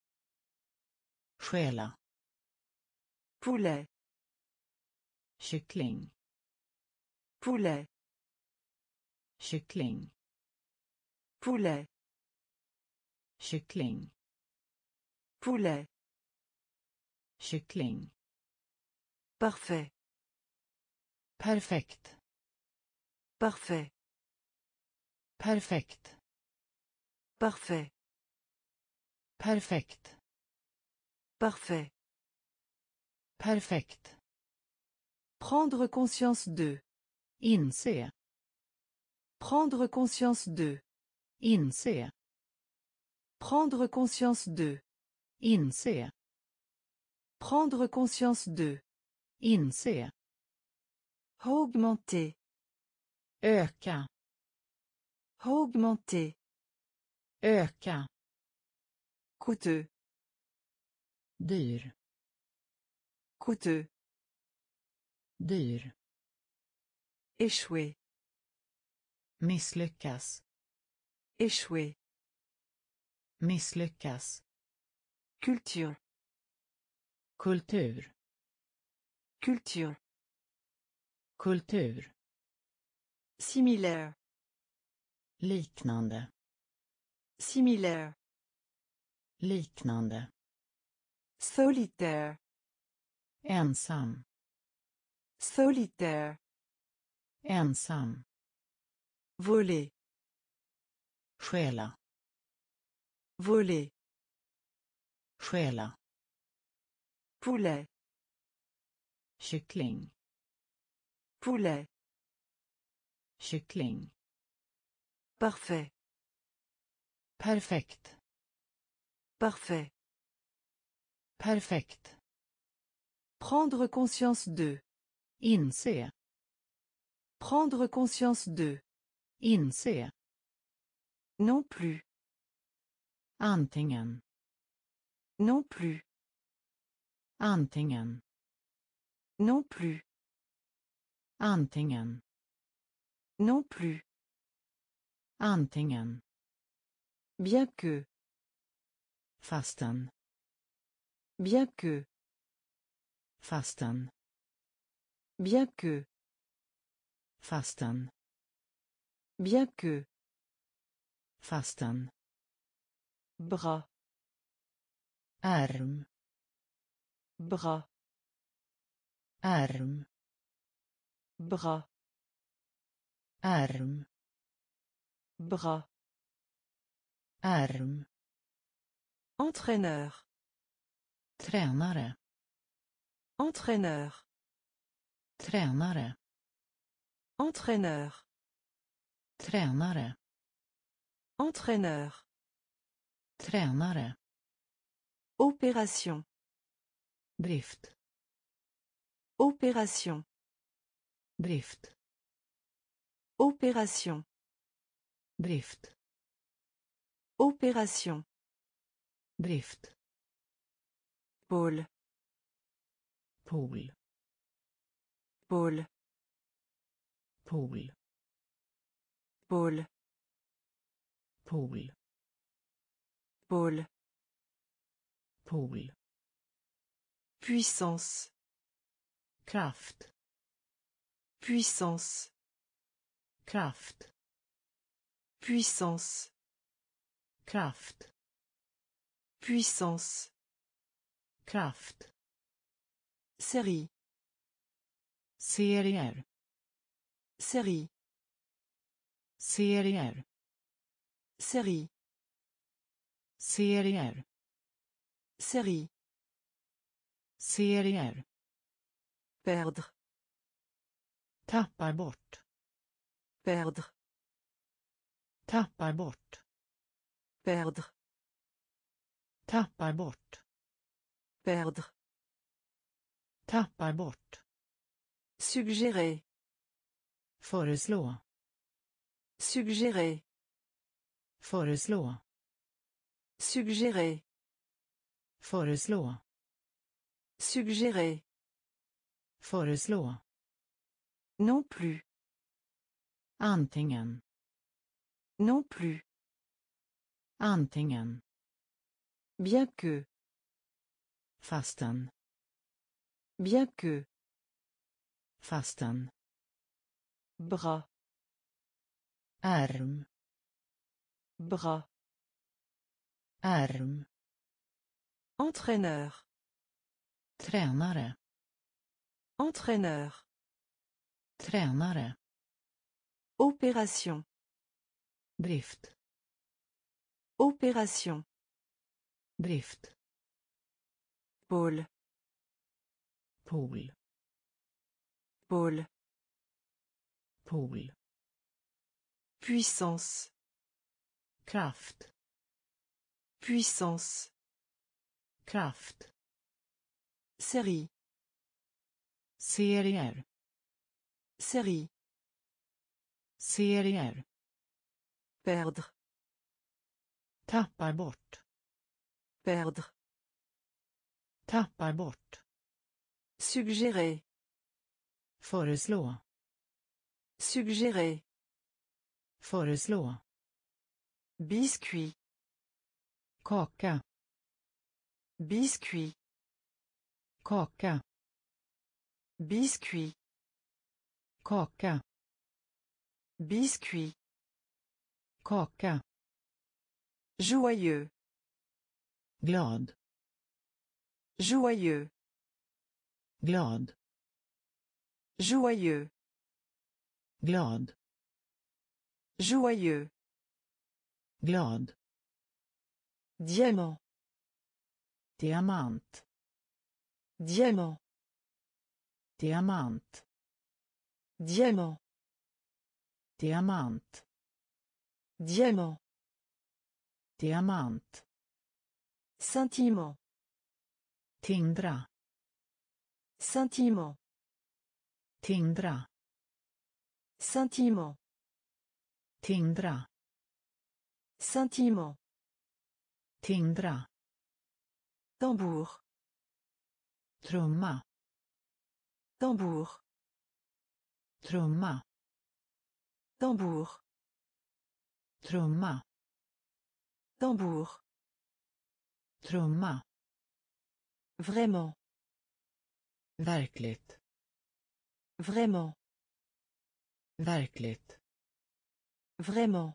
stjäla Poulet. kyckling Poulet. kyckling Poulet. Kyckling Poulet. kyckling Parfait. perfekt Parfait. perfekt Parfait. perfekt Parfait. perfekt Prendre conscience de. inse Prendre conscience de. inse Prendre conscience de. inse Prendre conscience de. inse Augmenter. öka Augmenter. öka Coûteux. dyr Coûteux. dyr Échouer. misslyckas Échouer. Misslyckas Culture. kultur Culture. kultur Similaire. liknande Similaire. liknande Solitaire. ensam Solitaire. ensam Voler. stjäla Voler. stjäla Poulet. kyckling Poulet. kyckling Parfait. perfekt Parfait. perfekt Prendre conscience de. inse Prendre conscience de. inse Non plus. Antingen Non plus. antingen Non plus. antingen Non plus. antingen Bien que. fastän Bien que. fastän Bien que. fastän Bien que. fastän Bras. arm Bras. arm Bras. arm Bras. arm Entraîneur. tränare Entraîneur. tränare Entraîneur. tränare Entraîneur. Tränare Opération. drift Opération. drift Opération. drift Opération. drift Pôle. pool Pôle. pool Pôle. pool Pôle. pool Puissance. kraft Puissance. kraft Puissance. kraft Puissance. kraft Série. serier Série. serier Série. Serier. Série. Serier. Perdre. Tappar bort. Perdre. Tappar bort. Perdre. Tappar bort. Perdre. Tappar bort. Suggérer. Föreslå. Suggérer. Föreslå suggérer. Föreslå. Suggérer. Föreslå. Non plus. Antingen. Non plus. Antingen. Bien que. Fasten. Bien que. Fasten. Bras. Arm. Bras arm. Entraîneur. Tränare. Entraîneur. Tränare. Opération. Drift. Opération. Drift. Pôle. Pool. Pôle. Pool. Puissance. Kraft puissance. Kraft. Série. Serier. Série. Serier. Perdre. Tappar bort. Perdre. Tappar bort. Suggérer. Föreslå. Suggérer. Föreslå. Biscuit kaka. Biscuit. Kaka. Biscuit. Kaka. Biscuit. Kaka. Joyeux. Glad. Joyeux. Glad. Joyeux. Glad. Joyeux. Glad diamant. Diamant. Diamant. Diamant. Diamant. Diamant. Diamant. Diamant. Sentiment. Tindra sentiment. Tindra sentiment. Tindra sentiment tindra tambour. Trumma. Tambour. Trumma. Tambour. Trumma. Tambour. Trumma. Vraiment. Verkligt. Vraiment. Verkligt. Vraiment.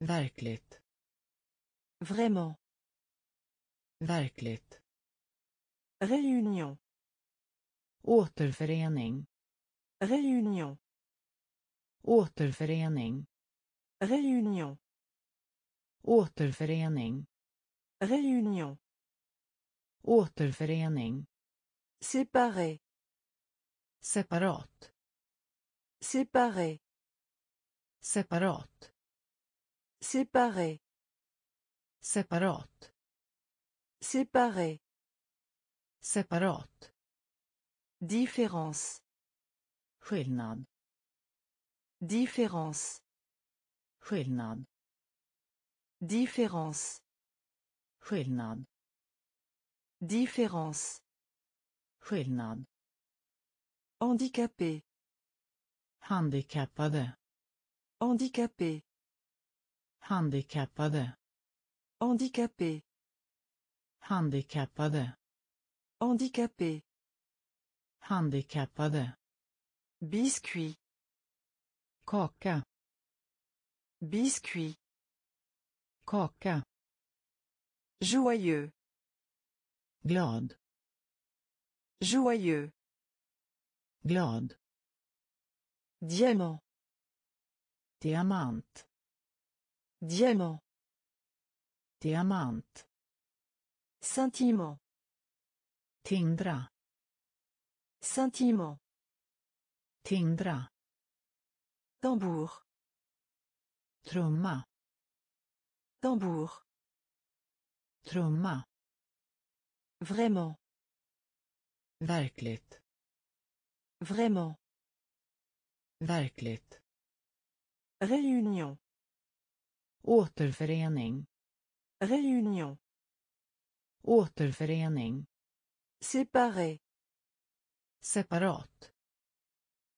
Verkligt vraiment. Verkligt. Réunion. Återförening. Réunion. Återförening. Réunion. Återförening. Réunion. Återförening. Séparé. Separat. Séparé. Separat. Séparé separat. Séparé. Separat. Différence. Skillnad. Différence. Skillnad. Différence. Skillnad. Différence. Skillnad. Handicapé. Handikappade. Handicapé. Handikappade handicapé handikappade. Handicapé handikappade. Biscuit. Kaka. Biscuit. Kaka. Joyeux. Glad. Joyeux. Glad. Diamant. Diamant. Diamant Diamant. Sentiment. Tindra. Sentiment. Tindra. Tambour. Trumma. Tambour. Trumma. Vraiment. Verkligt. Vraiment. Verkligt. Réunion. Återförening. Réunion. Återförening. Séparé. Separat.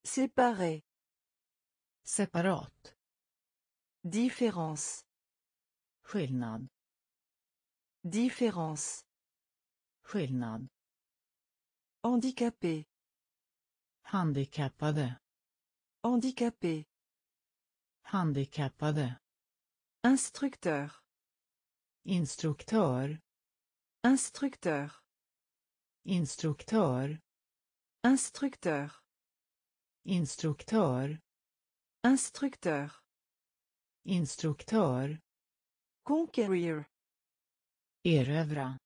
Séparé. Separat. Différence. Skillnad. Différence. Skillnad. Handicapé. Handikappade. Handicapé. Handikappade. Instructeur. Instruktör. Instructeur. Instruktör. Instructeur. Instruktör. Instructeur. Instruktör. Conquérir. Erövra.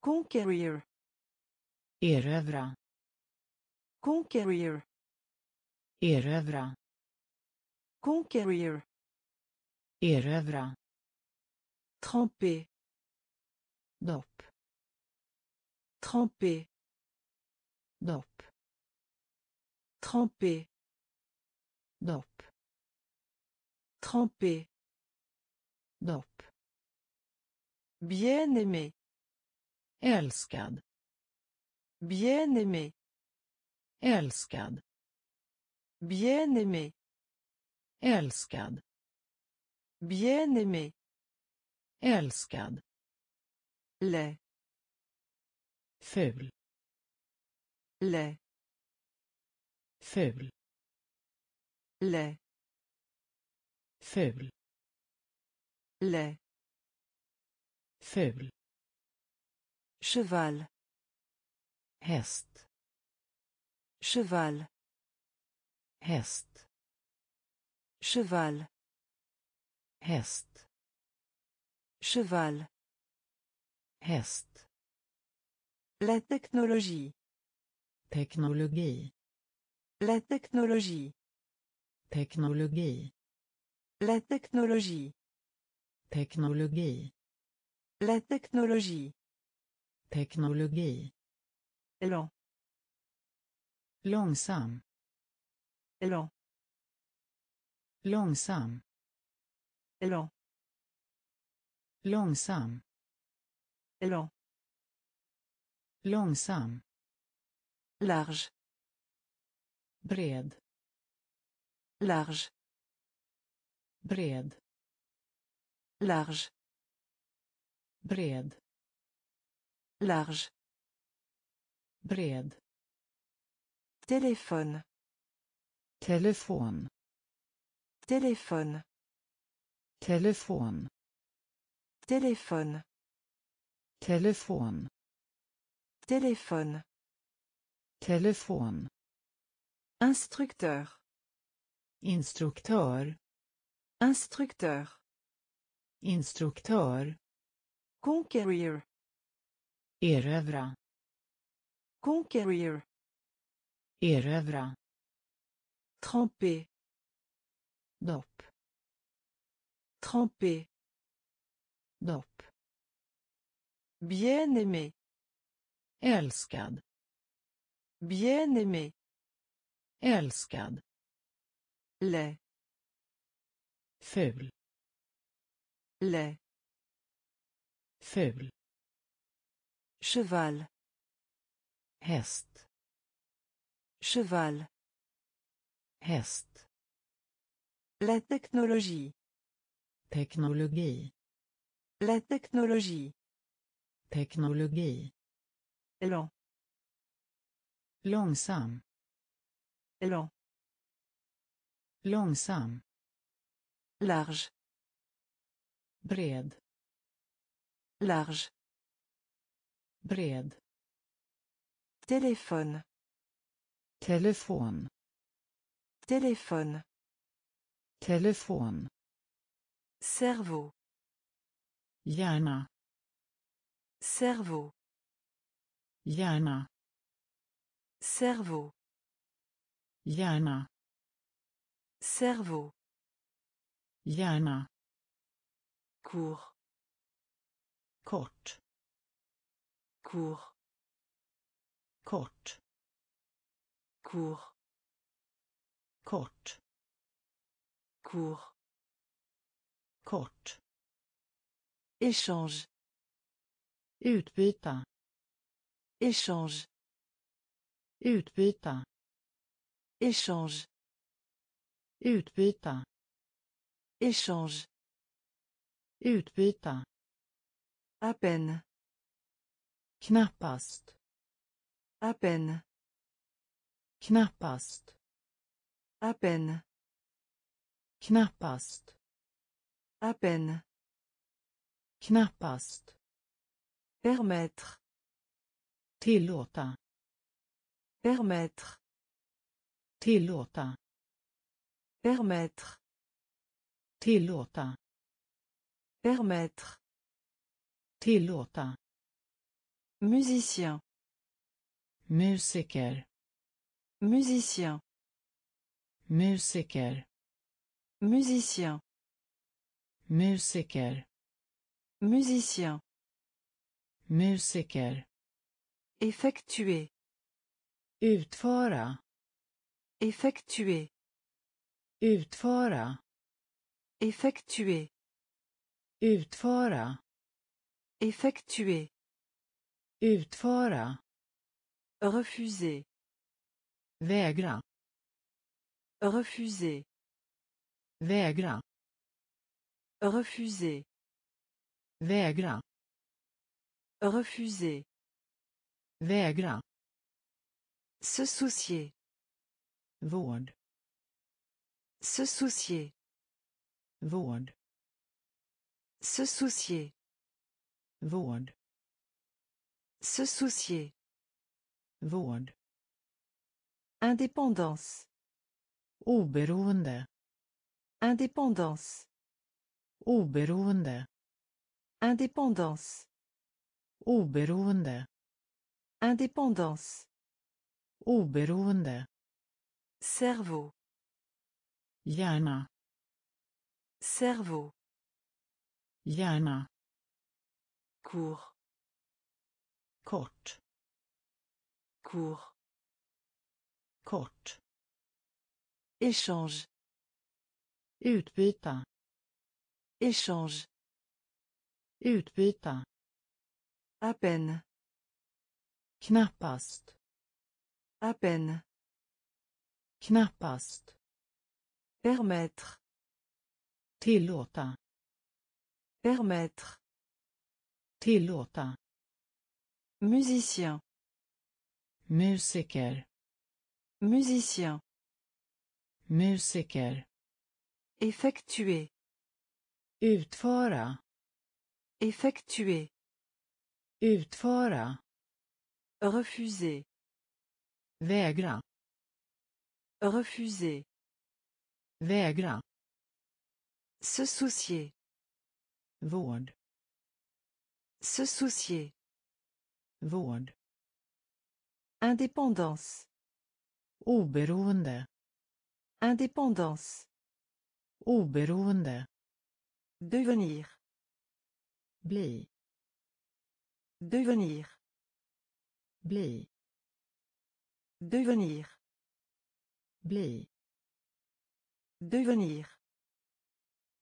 Conquérir. Erövra. Conquérir. Erövra. Conquérir. Erövra. Tremper. Dopp. Tremper. Dopp. Tremper. Dopp. Tremper. Dopp. Bien-aimé. Älskad. Bien-aimé. Älskad. Bien-aimé. Älskad. Bien-aimé. Älskad. Lait. Ful. Lait. Ful. Lait. Ful. Lait. Ful. Cheval. Häst. Cheval. Häst. Cheval. Häst. Cheval. Häst. La technologie. Teknologi. La technologie. Teknologi. La technologie. Teknologi. La technologie. Teknologi. Lent. Långsam. Lent. Långsam. Lent. Långsam. Lent. Långsam. Large. Bred. Large. Bred. Large. Bred. Large. Bred. Téléphone. Telefon. Téléphone. Telefon. Téléphone. Telefon. Téléphone. Telefon. Instructeur. Instruktör. Instructeur. Instruktör. Conquérir. Erövra. Conquérir. Erövra. Tremper. Dopp. Tremper. Dopp. Bien-aimé. Älskad. Bien-aimé. Älskad. Lait. Ful. Lait. Ful. Cheval. Häst. Cheval. Häst. La technologie. Teknologi. La technologie. Teknologi. Lent. Långsam. Lent. Långsam. Large. Bred. Large. Bred. Téléphone. Telefon. Téléphone. Telefon. Cerveau. Hjärna Cerveau. hjärna Cerveau. hjärna Cerveau. hjärna Court. kort Court. kort Court. kort Court. kort Échange. utbyta Échange. utbyta Échange. utbyta Échange. utbyta À peine. knappast À peine. knappast À peine. knappast À peine. Knappast Permettre. tillåta Permettre. tillåta Permettre. tillåta Permettre. tillåta Musicien. musiker Musicien. musiker Musicien. musiker Musicien. musiker Effectuer. utföra Effectuer. utföra Effectuer. utföra Effectuer. utföra Refuser. vägra Refuser. vägra Refuser. Vägra Refuser. vägra Se soucier. vård Se soucier. vård Se soucier. vård Se soucier. vård Indépendance. oberoende Indépendance. oberoende Indépendance. oberoende Indépendance. oberoende Cerveau. hjärna Cerveau. hjärna Court. kort Court. kort Échange. utbyta Échange. Utbyta À peine. knappast À peine. knappast Permettre. tillåta Permettre. tillåta Musicien. musiker Musicien. musiker Effectuer. utföra Effectuer. utföra Refuser. vägra Refuser. vägra Se soucier. vård Se soucier. vård Indépendance. oberoende Indépendance. oberoende Devenir. Bli Devenir. bli Devenir. bli Devenir.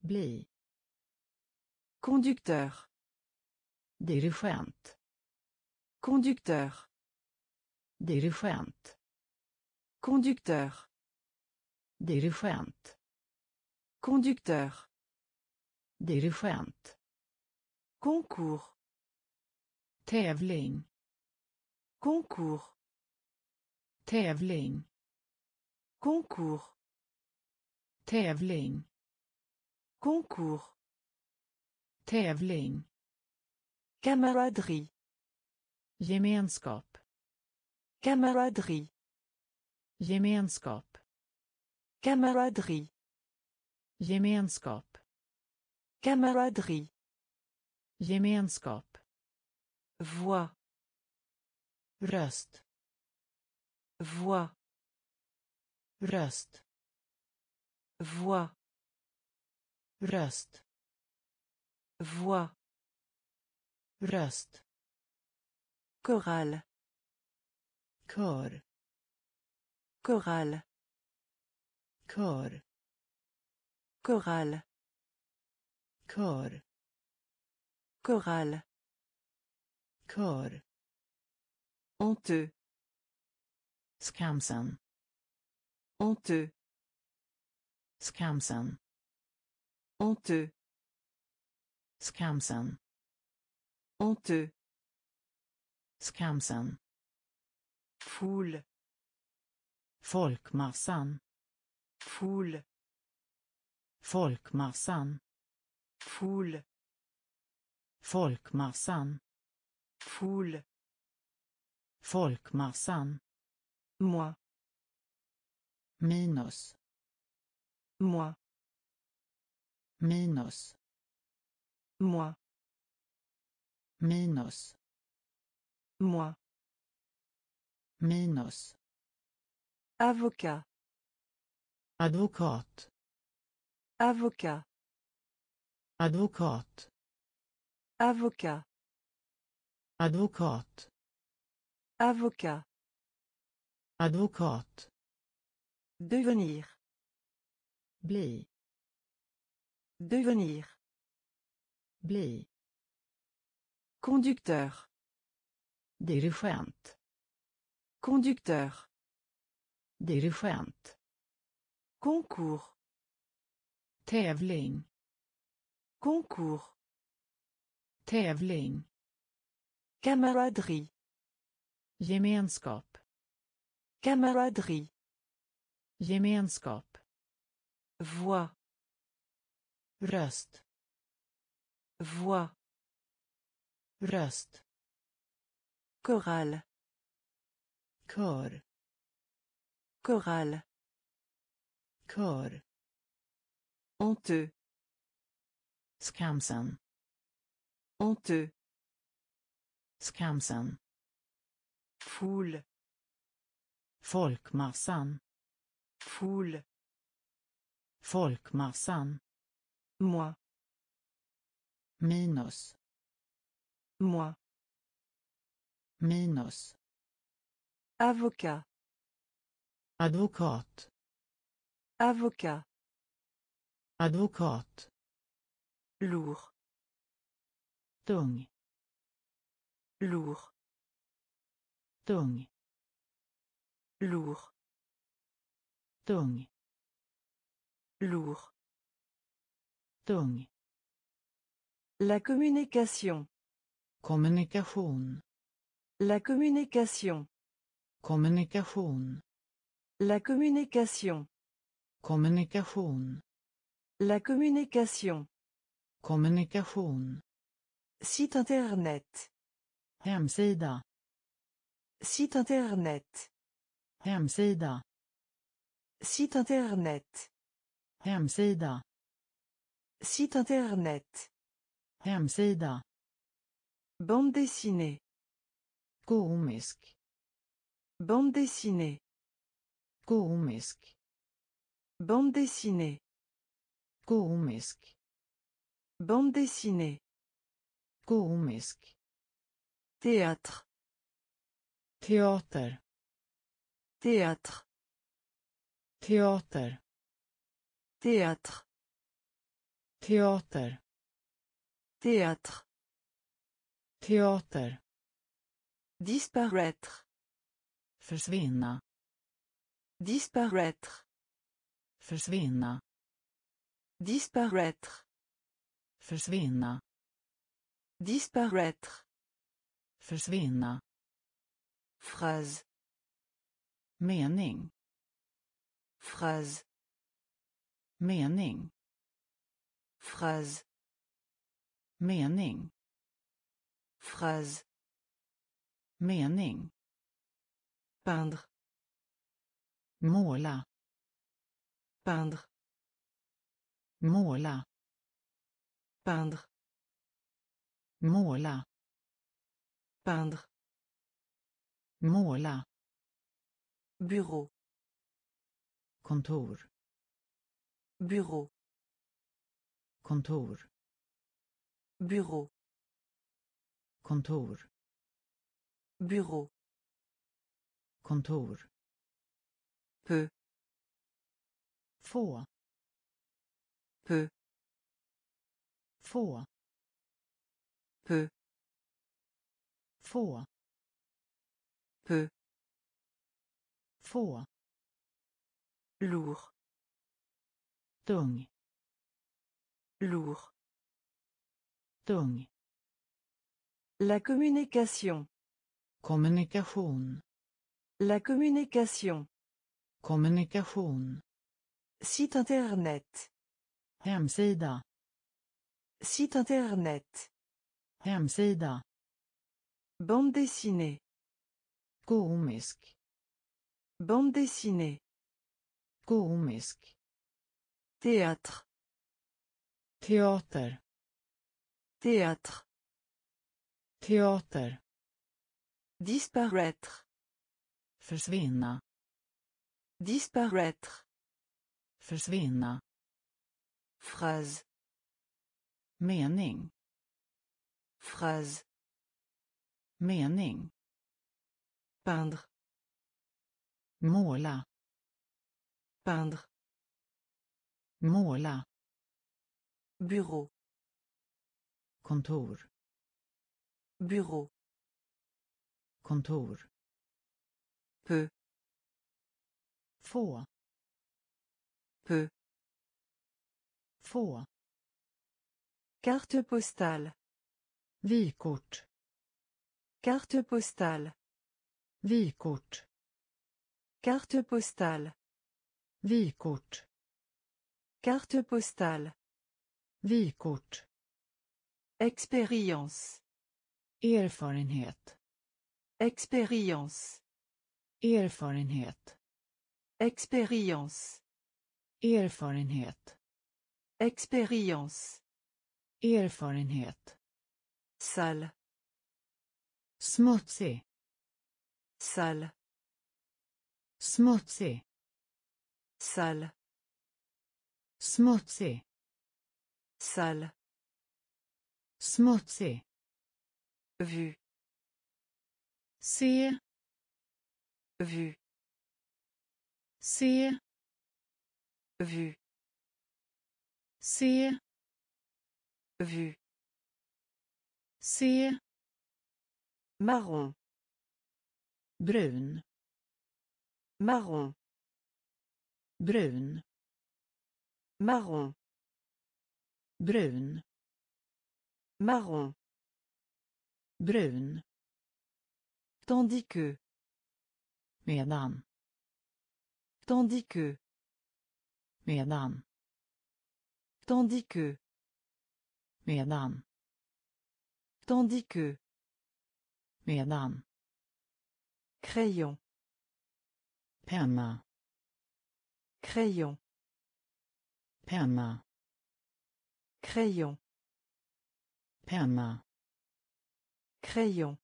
bli Conducteur. dirigent Conducteur. dirigent Conducteur. dirigent Conducteur. dirigent Concours. tävling Concours. tävling Concours. tävling Concours. tävling Camaraderie. gemenskap Camaraderie. gemenskap Camaraderie. gemenskap Camaraderie. Gemenskap. Voix. Röst. Voix. Röst. Voix. Röst. Voix. Röst. Chorale. Kör. Chorale. Kör. Chorale. Kör. Chorale. Kör. Honteux. Skamsen. Honteux. Skamsen. Honteux. Skamsen. Honteux. Skamsen. Foule. Folkmassan. Foule. Folkmassan. Foule. Folkmassan. Foule. Folkmassan. Moi. Minus. Moi. Minus. Moi. Minus. Moi. Minus. Avocat. Advokat. Avocat. Advokat. Avocat. Advokat. Avocat. Advokat. Devenir. Bli. Devenir. Bli. Conducteur. Dirigent. Conducteur. Dirigent. Concours. Tävling. Concours. Tävling. Camaraderie. Gemenskap. Camaraderie. Gemenskap. Voix. Röst. Voix. Röst. Chorale. Kör. Chorale. Kör. Honteux. Skamsen. Honteux. Skamsen. Foule. Folkmassan. Foule. Folkmassan. Moi. Minus. Moi. Minus. Avocat. Advokat. Avocat. Advokat. Lourd. Tung. Lourd. Tung. Lourd. Tung. Lourd. Tung. La communication. Kommunikation. La communication. Kommunikation. La communication. Kommunikation. La communication. Kommunikation. Site internet. Hemsida. Site internet. Hemsida. Site internet. Hemsida. Site internet. Hemsida. Bande dessinée. Komisk. Bande dessinée. Komisk. Bande dessinée. Komisk. Bande dessinée. Komisk. Théâtre. Teater. Théâtre. Teater. Théâtre. Teater. Théâtre. Teater. Disparaître. Försvinna. Disparaître. Försvinna. Disparaître. Försvinna. Disparaître. Försvinna. Phrase. Mening. Phrase. Mening. Phrase. Mening. Phrase. Mening. Peindre. Måla. Peindre. Måla. Peindre. Måla. Peindre, måla. Bureau, kontor. Bureau, kontor. Bureau, kontor. Bureau, kontor. Peu, få. Peu, få peu, få. Peu, få. Lourd, tung. Lourd. tung. La communication, kommunikation. La communication. kommunikation. Site internet, hemsida. Site internet. Hemsida. Bande dessinée, komisk. Bande dessinée. komisk. Théâtre, teater. Théâtre. teater. Disparaître, försvinna. Disparaître. försvinna. Phrase, mening phrase. mening. Peindre, måla. Peindre. måla. Bureau, kontor. Bureau. kontor. Peu, få. Peu. få. Carte postale, vykort. Carte postale, vykort. Carte postale, vykort. Carte postale. vykort. Expérience, erfarenhet. Expérience, erfarenhet. Expérience, erfarenhet. Expérience. erfarenhet Sale, smutsig sale, smutsig sale, smutsig sale. smutsig Vue, se vue, se vue, se vue. Se Marron, brun. Marron, brun. Marron, brun. Marron. brun. Tandis que, medan. Tandis que, medan. Tandis que, medan tandis que. medan Crayon, penna crayon, penna crayon, penna crayon.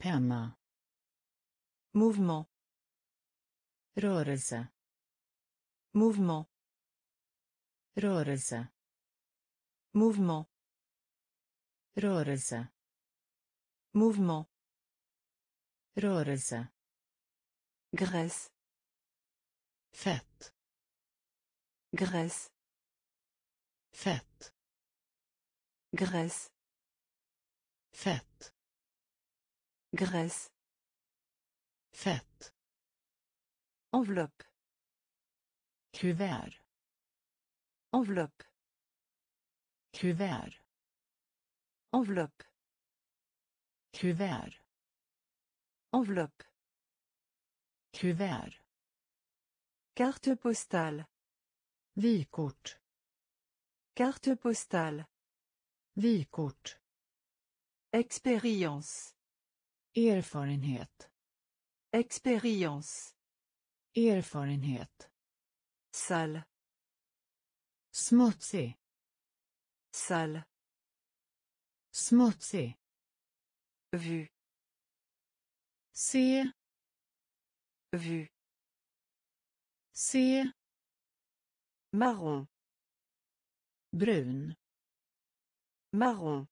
penna Mouvement, rörelse. Mouvement, rörelse. Mouvement, rörelse. Mouvement. rörelse. Graisse, fett. Graisse, fett. Graisse, fett. Graisse. fett. Enveloppe, kuvert. Enveloppe, kuvert enveloppe, kuvert. Enveloppe. kuvert. Carte postale, vykort. Carte postale. vykort. Expérience, erfarenhet. Expérience. erfarenhet. Sale, smutsig. Sale. Smutsig. Vue. Se. Vue. Se. Marron. Brun. Marron.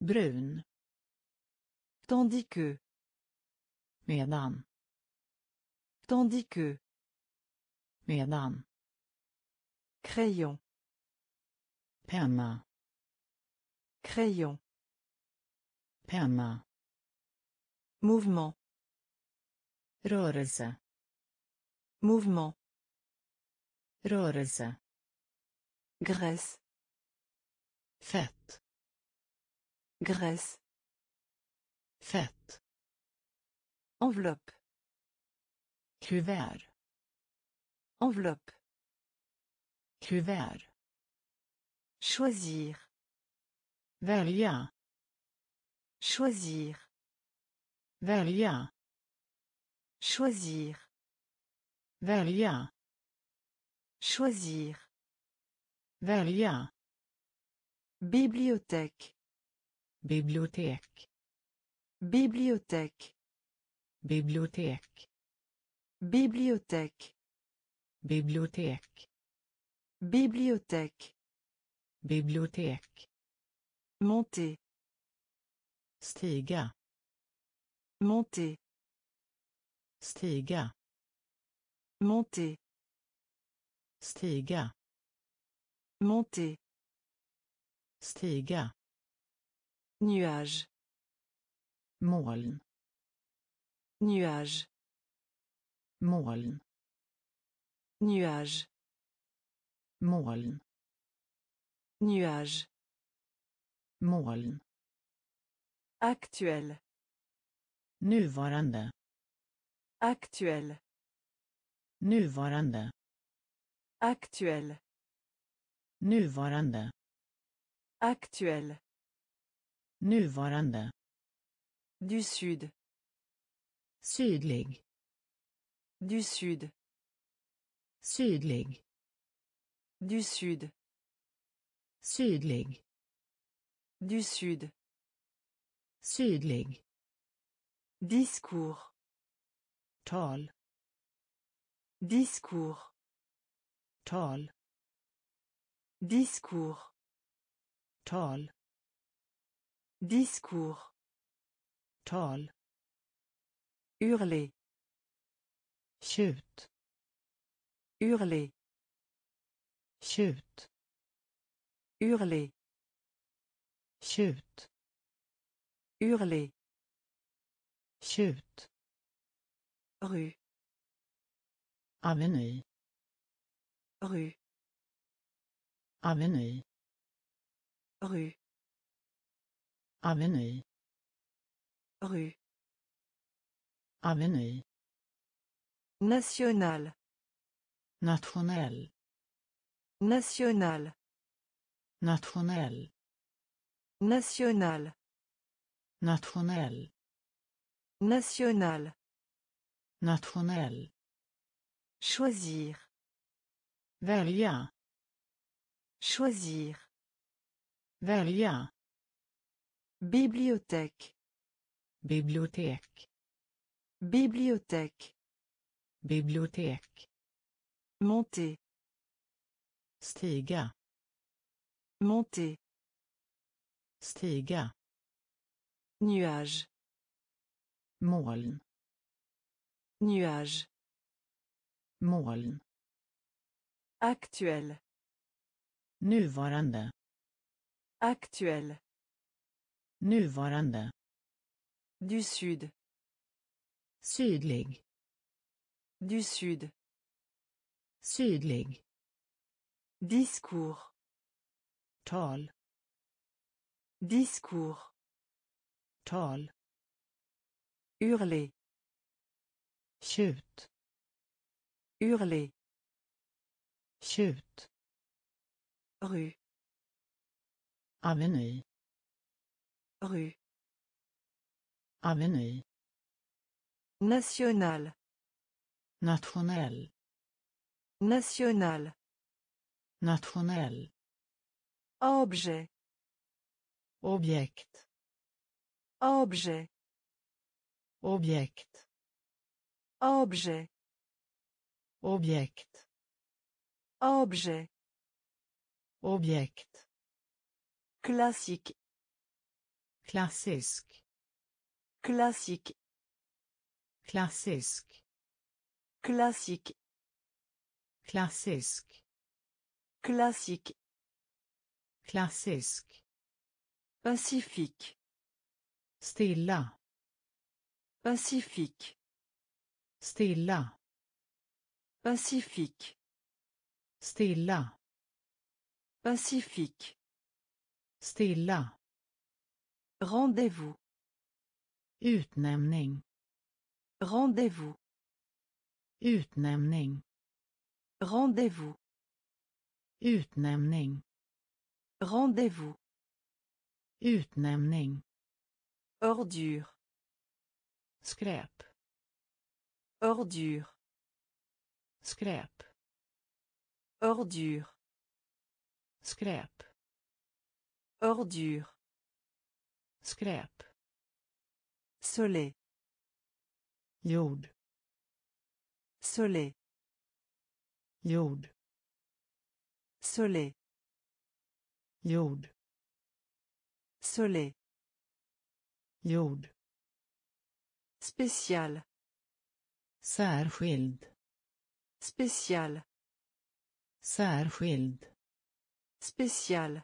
Brun. Tandis que. Medan. Tandis que. Medan. Crayon. Penna. Crayon. Penna. Mouvement. Rörelse. Mouvement. Rörelse. Graisse. Fett. Graisse. Fett. Enveloppe. Kuvert. Enveloppe. Kuvert. Choisir. Välja. Choisir. Välja. Choisir. Välja. Choisir. Välja. Bibliothèque. Bibliotek. Bibliothèque. Bibliotek. Bibliothèque. Bibliotek. Bibliothèque. Bibliotek. Monter. Stiga. Monter. Stiga. Monter. Stiga. Monter. Stiga. Nuage. Moln. Nuage. Moln. Nuage. Moln. Nuage. Moln. Actuel. Nuvarande. Actuel. Nuvarande. Actuel. Nuvarande. Actuel. Nuvarande. Du sud. Sydlig. Du sud. Sydlig. Du sud. Sydlig. Du sud. Sydlig. Discours. Tal. Discours. Tal. Discours. Tal. Discours. Tal. Hurler. Tjut. Hurler. Tjut. Hurler. Tjut. Hurler. Tjut. Rue. Aveny. Rue. Aveny. Rue. Aveny. Rue. Aveny. National. Nationell. National. Nationell. National. Nationell. National. Nationell. Choisir. Välja. Choisir. Välja. Bibliothèque. Bibliotek. Bibliothèque. Bibliotek. Monter. Stiga. Monter. Stiga. Nuage. Moln. Nuage. Moln. Actuel. Nuvarande. Actuel. Nuvarande. Du sud. Sydlig. Du sud. Sydlig. Discours. Tal. Discours. Tal. Hurler. Tjut. Hurler. Tjut. Rue. Aveny. Rue. Aveny. National. Nationell. National. Nationell. Objet. Objekt Objet. objekt Objet. objekt Objet. objekt Classique. klassisk Classique. klassisk Classique. klassisk Classique. klassisk Pacifique. stilla Pacifique. stilla Pacifique. stilla Pacifique. stilla Rendez-vous. utnämning Rendez-vous. utnämning Rendez-vous. utnämning Rendez-vous. Utnämning Ordure. skräp Ordure. skräp Ordure. skräp Ordure. skräp Soleil. jord Soleil. jord Soleil. jord Soleil. jord Spécial. särskild Spécial. särskild Spécial.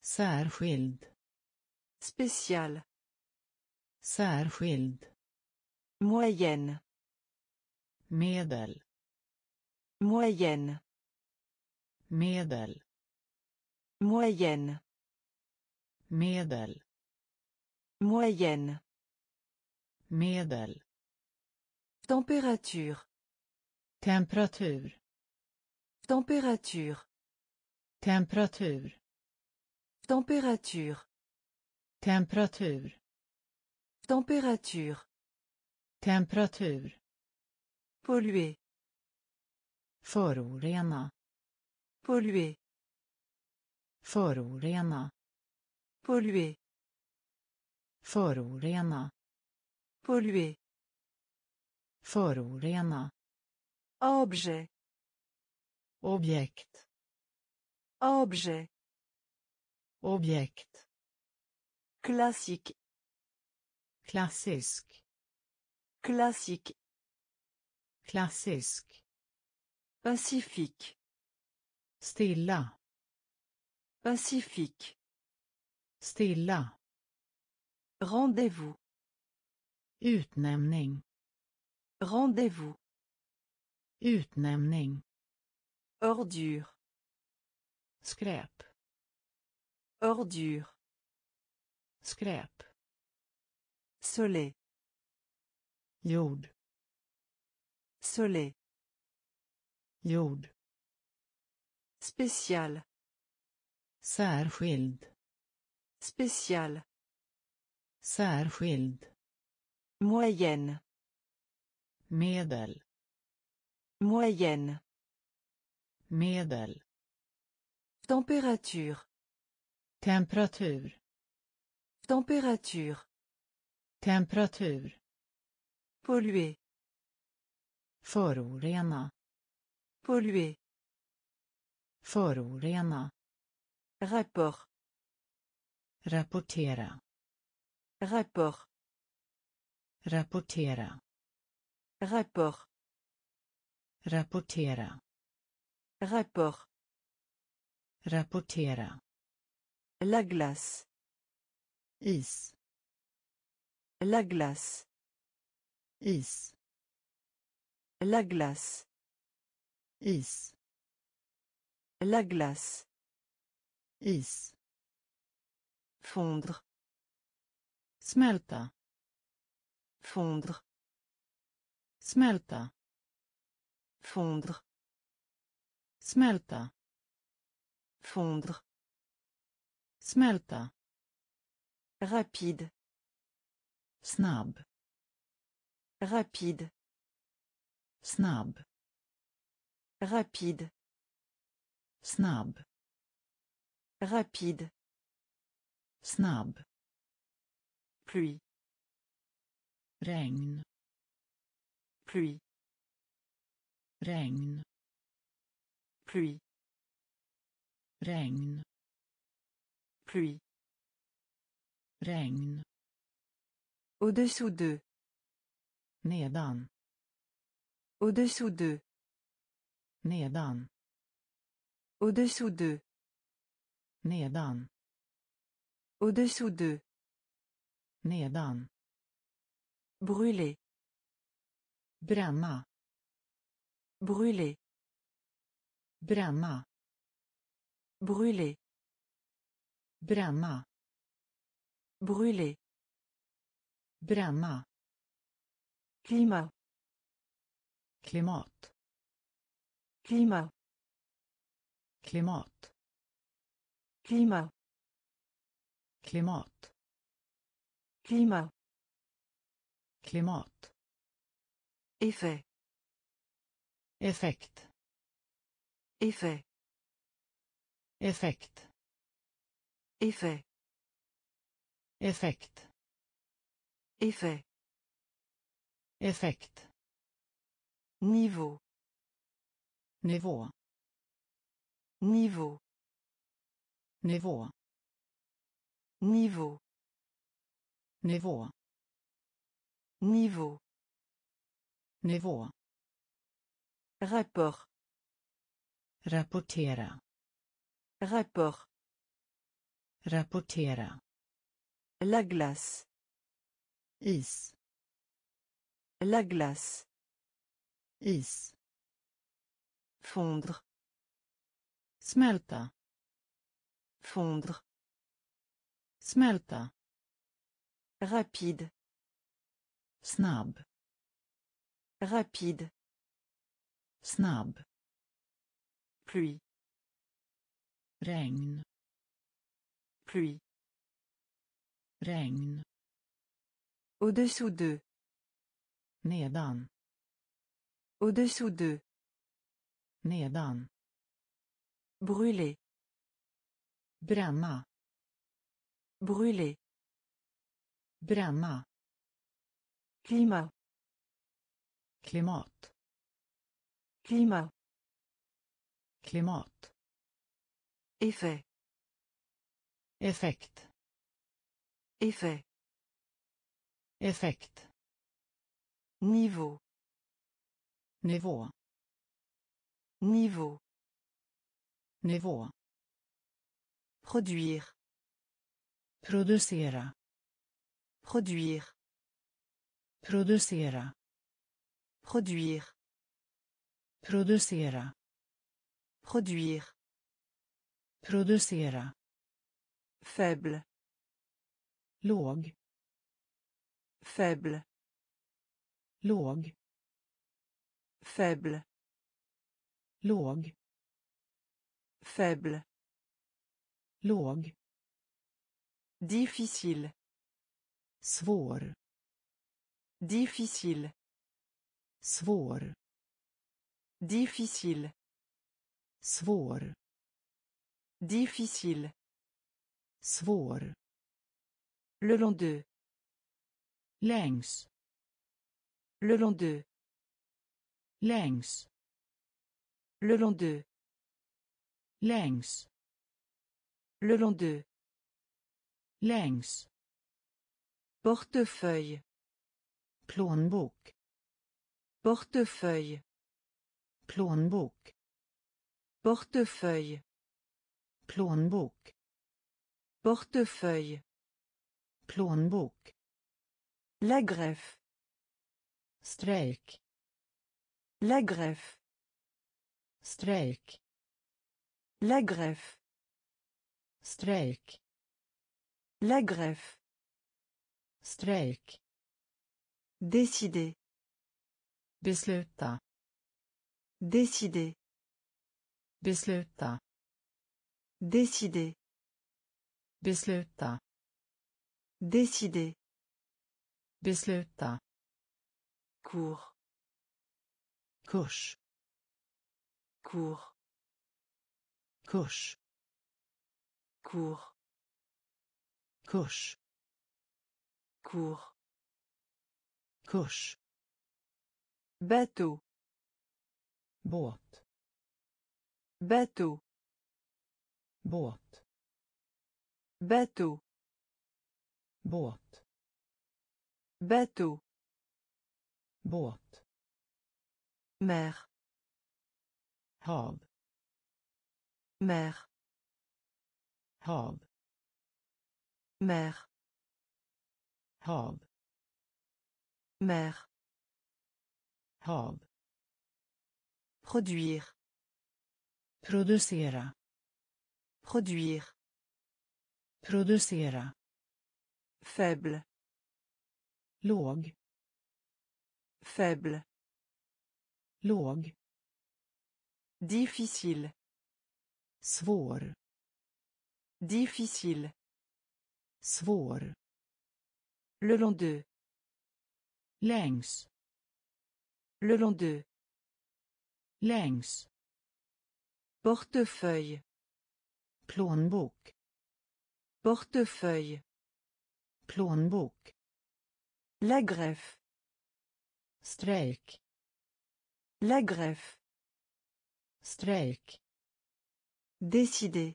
särskild Spécial. särskild Moyenne. medel Moyenne. medel Moyenne. Medel Moyenne. medel Température. temperatur Température. temperatur Température. temperatur Température. temperatur Polluer. förorena Polluer. förorena Polluer. förorena Polluer. förorena Objet. objekt Objet. objekt Classique. klassisk Classique. klassisk Pacifique. stilla Pacifique. Stilla Rendez-vous. utnämning Rendez-vous. utnämning Ordure. skräp Ordure. skräp Soleil. jord Soleil. jord Spécial. särskild Spécial. särskild Moyenne. medel Moyenne. medel Température. temperatur Température. temperatur Polluer. förorena Polluer. förorena Rapport. Rapportera Rapport. rapportera Rapport. rapportera Rapport. rapportera La glace. is La glace. is La glace. is La glace. is Fondre. smälta Fondre. smälta Fondre. smälta Fondre. smälta Rapide. snabb Rapide. snabb Rapide. snabb Rapide. Snabb. Pluie. Regn. Pluie. Regn. Pluie. Regn. Pluie. Regn. Au-dessous d'eux nedan. Au-dessous d'eux nedan. Au-dessous d'eux nedan au-dessous d'eux. Nedan. Brûler. Bränna. Brûler. Bränna. Brûler. Bränna. Brûler. Bränna. Climat. Klimat. Climat. Klimat. Climat klimat. Climat klimat. Effet effekt. Effet effekt. Effet effekt. Effet effekt. Niveau. Nivå niveau. Nivå niveau. Nivå niveau. Nivå rapport. Rapportera. Rapport. Rapportera. La glace. Is. La glace. Is. Fondre. Smälta fondre smälta. Rapide snabb. Rapide snabb. Pluie. Regn. Pluie. Regn. Au-dessous d'eux nedan. Au-dessous d'eux nedan. Brûler. Bränna brûler. Bränna. Climat klimat. Climat klimat. Effet effekt. Effet effekt. Niveau. Nivå niveau. Nivå produire producera. Produire. Producera. Produire. Producera. Produire. Producera. Faible. Låg. Faible. Låg. Faible. Låg. Faible. Låg difficile svår. Difficile svår. Difficile svår. Difficile svår. Le long d'eux. Längs. Le long d'eux. Längs. Le long d'eux. Längs. Le long d'eux längs. Portefeuille plånbok. Portefeuille plånbok. Portefeuille plånbok. Portefeuille plånbok. La greffe strejk la greffe strejk la greffe strejk la greffe. Strejk. Décider. Besluta. Décider. Besluta. Décider. Besluta. Décider. Besluta. Cours. Kurs. Cours. Kurs. Cours kurs cours. Kurs bateau. Båt. Bateau. Båt. Bateau. Båt. Bateau. Båt. Mer. Hav. Mer. Hav mer. Hav. Mer. Hav. Produire. Producera. Produire. Producera. Faible. Låg. Faible. Låg. Difficile. Svår. Difficile svår. Le long de längs. Le long de längs. Portefeuille. Plånbok. Portefeuille. Plånbok. La greffe. Strejk la greffe. Strejk décider.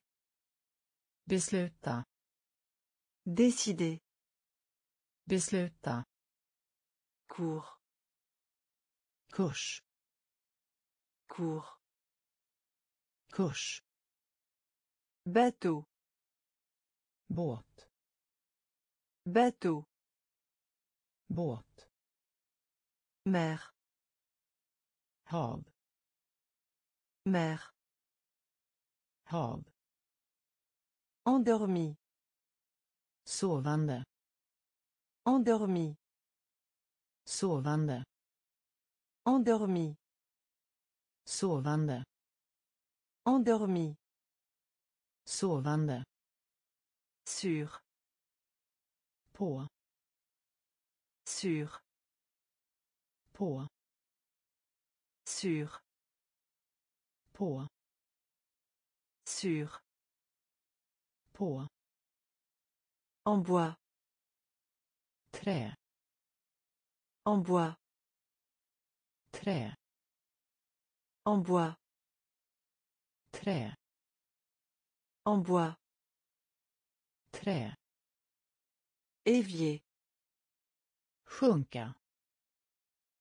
Besluta décider. Besluta. Cours. Kurs. Cours. Kurs. Bateau. Båt. Bateau. Båt. Mer. Hav. Mer. Hav. Endormi sovande. Endormi. Sovande. Endormi. Sovande. Endormi. Sovande. Sur. På. Sur. På. Sur. På. Sur. På en bois. Trä en bois. Trä en bois. Trä en bois. Trä évier. Sjunka.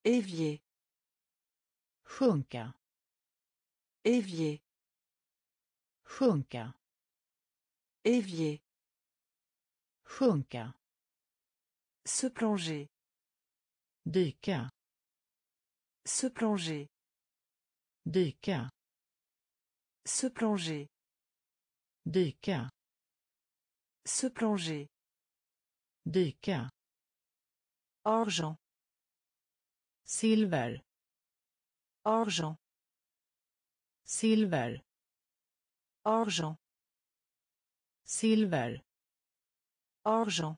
Évier. Sjunka. Évier. Sjunka. Évier sjunka. Se plonger. Dyka. Se plonger. Dyka. Se plonger. Dyka. Se plonger. Dyka. Argent. Silver. Argent. Silver. Argent. Silver argent.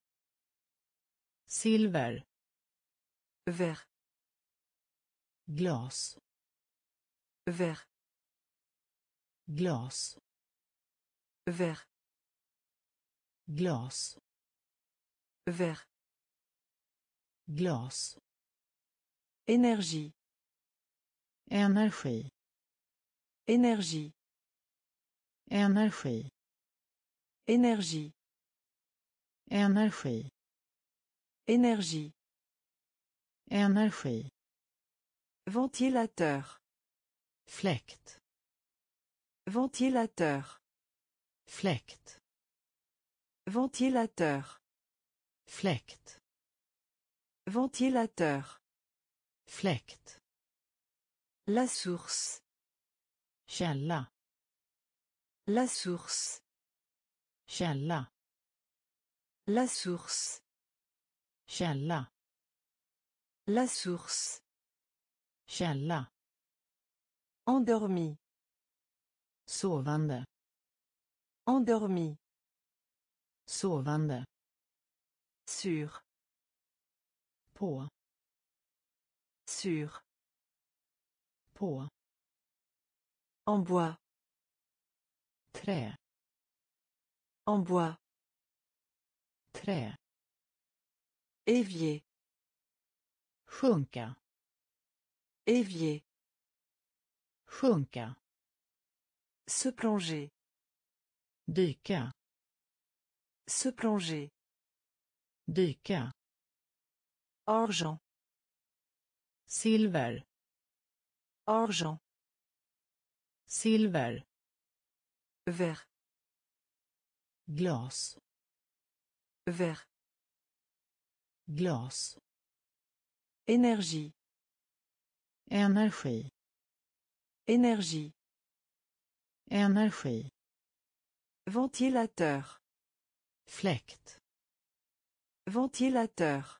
Silver. Vert glas. Vert glas. Vert glas. Vert glas. Énergie. Energi. Énergie. Energi. Énergie energi. Énergie. Energi. Ventilateur. Fläkt ventilateur. Fläkt ventilateur. Fläkt ventilateur. Fläkt la source. Källa. La source. Källa la source. Källa. La source. Källa. Endormi. Sovande. Endormi. Sovande. Sur. På. Sur. På. En bois. Trä. En bois trä Évier. sjunka Évier. sjunka Se plonger. dyka Se plonger. dyka Argent. silver Argent. silver Vert. glas Vert. glas Énergie. energi Énergie. energi Ventilateur. fläkt Ventilateur.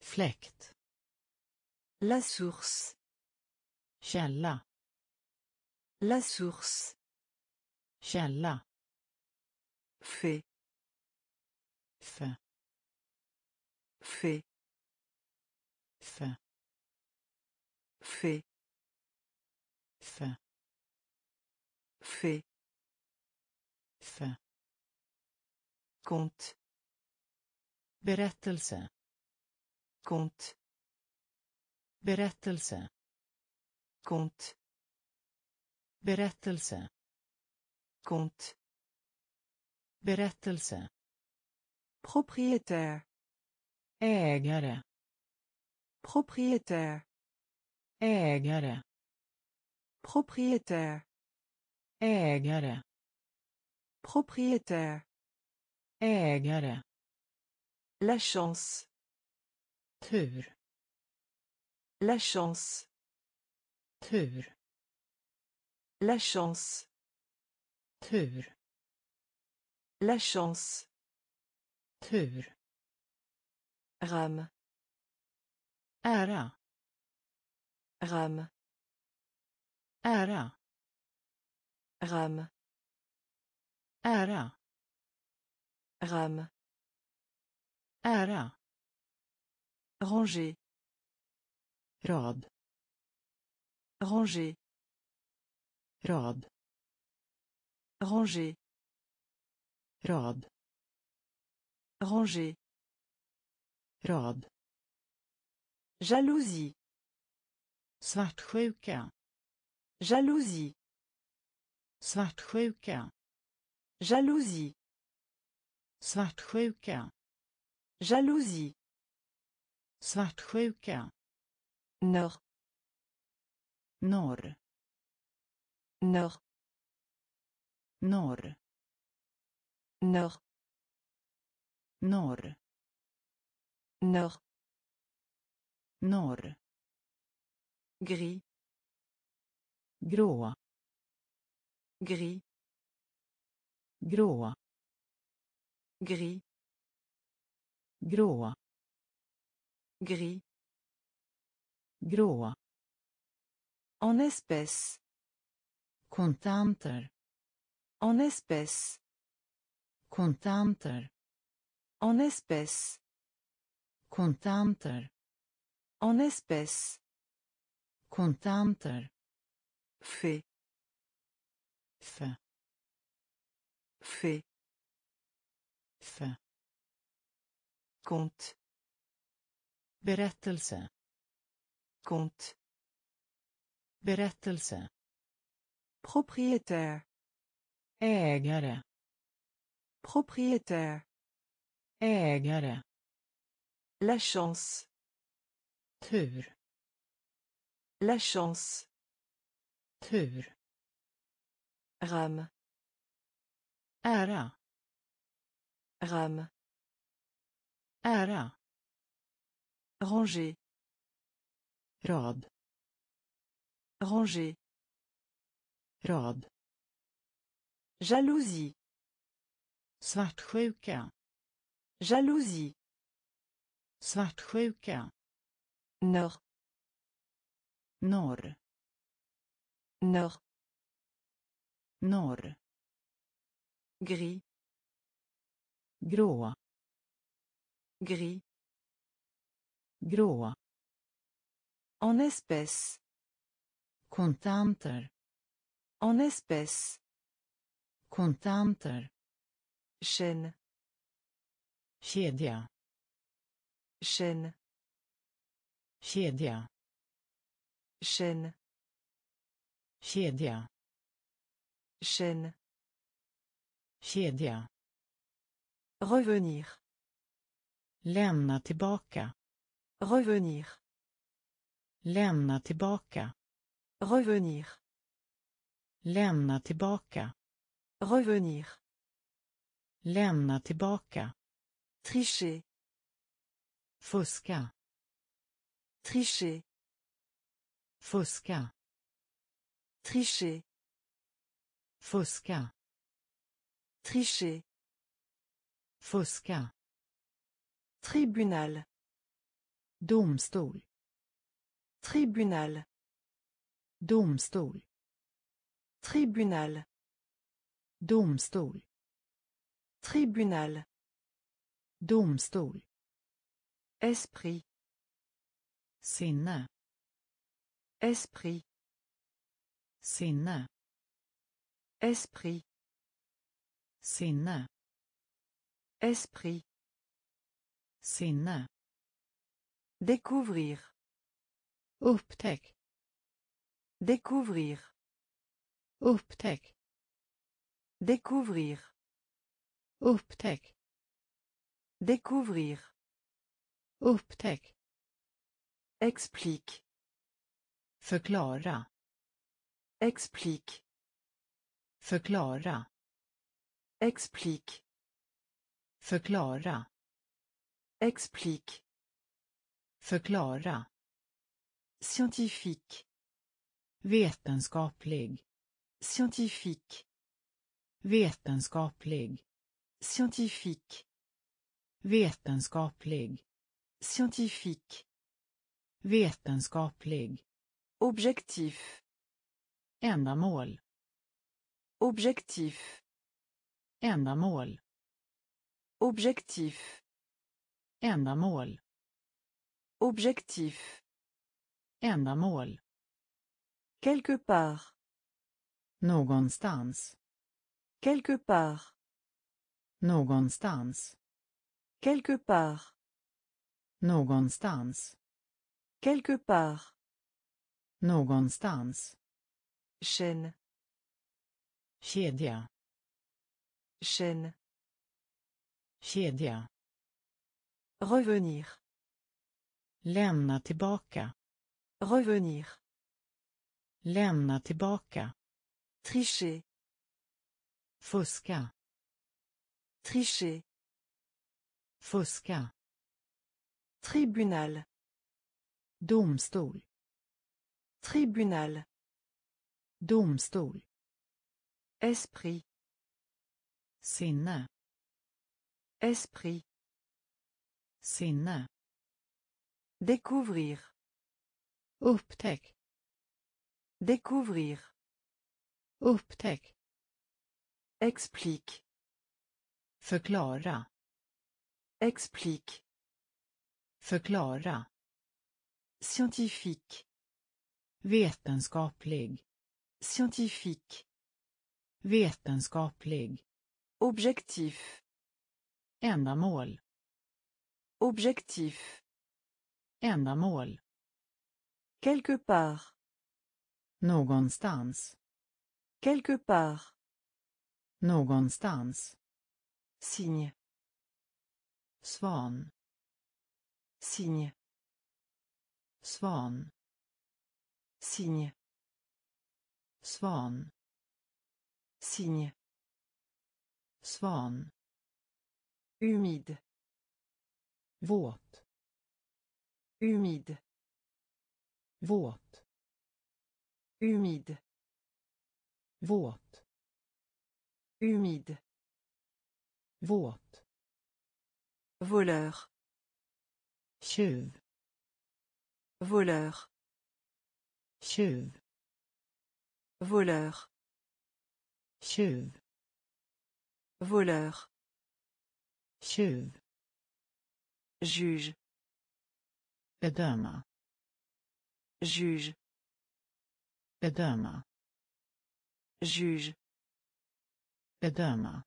fläkt La source. källa La source. källa Fait. F Fait. f Fait. f Fait. f Compte. berättelse Compte. berättelse Compte. berättelse Compte. berättelse Propriétaire. ägare Propriétaire. ägare Propriétaire. ägare Propriétaire. ägare La chance. tur La chance. tur La chance. tur La chance. Tur Rame. ära Rame. ära Rame. ära Rame. ära Ranger. rad Ranger. rad Ranger. rad Ranger. rad Jalousie. svartsjuka Jalousie. svartsjuka Jalousie. svartsjuka Jalousie. svartsjuka Nord. norr Nord. norr Nord. Norr Nord. norr Gris. grå Gris. grå Gris. grå Gris. grå En espèce. kontanter En espèce. kontanter En espèce. kontanter En espèce. kontanter Fait. f Fait. f Compte. berättelse Compte. berättelse Propriétaire. ägare Propriétaire. Ägare La chance. tur La chance. tur Rame. ära Rame. ära Ranger. rad Ranger. rad Jalousie. svartsjuka Jalousie. svartsjuka Nord. norr Nord. norr Gris. grå Gris. grå En espèce. kontanter En espèce. kontanter Chaîne. Kedja. Chaîne kedja. Chaîne kedja. Chaîne kedja. Revenir. Lämna tillbaka. Revenir. Lämna tillbaka. Revenir. Lämna tillbaka. Revenir. Lämna tillbaka tricher. Fuska. Tricher. Fuska. Tricher. Fuska. Tricher. Fuska. Tribunal. Domstol. Tribunal. Domstol. Tribunal. Domstol. Tribunal domstol. Esprit. Sinne. Esprit. Sinne. Esprit. Sinne. Esprit. Sinne. Découvrir. Upptäck. Découvrir. Upptäck. Découvrir. Upptäck découvrir. Upptäck. Explique. Förklara. Explique. Förklara. Explique. Förklara. Explique. Förklara. Scientifique. Vetenskaplig. Scientifique. Vetenskaplig. Scientifique vetenskaplig. Scientifique. Vetenskaplig. Objectif. Ändamål. Objectif. Ändamål. Objectif. Ändamål. Objectif. Ändamål. Quelque part. Någonstans. Quelque part. Någonstans quelque part. Någonstans. Quelque part. Någonstans. Chaîne. Kedja. Chaîne. Kedja. Revenir. Lämna tillbaka. Revenir. Lämna tillbaka. Tricher. Fuska. Tricher fuska. Tribunal. Domstol. Tribunal. Domstol. Esprit. Sinne. Esprit. Sinne. Découvrir. Upptäck. Découvrir. Upptäck. Explique. Förklara explique. Förklara. Scientifique. Vetenskaplig. Scientifique. Vetenskaplig. Objectif. Ändamål. Objectif. Ändamål. Quelque part. Någonstans. Quelque part. Någonstans. Signe svan. Signe svan. Signe svan. Signe svan. Humide våt. Humide våt. Humide våt. Humide våt voleur. Tjuv voleur. Tjuv voleur. Tjuv voleur. Tjuv juge. Bedöma. Juge. Bedöma. Juge. Bedöma.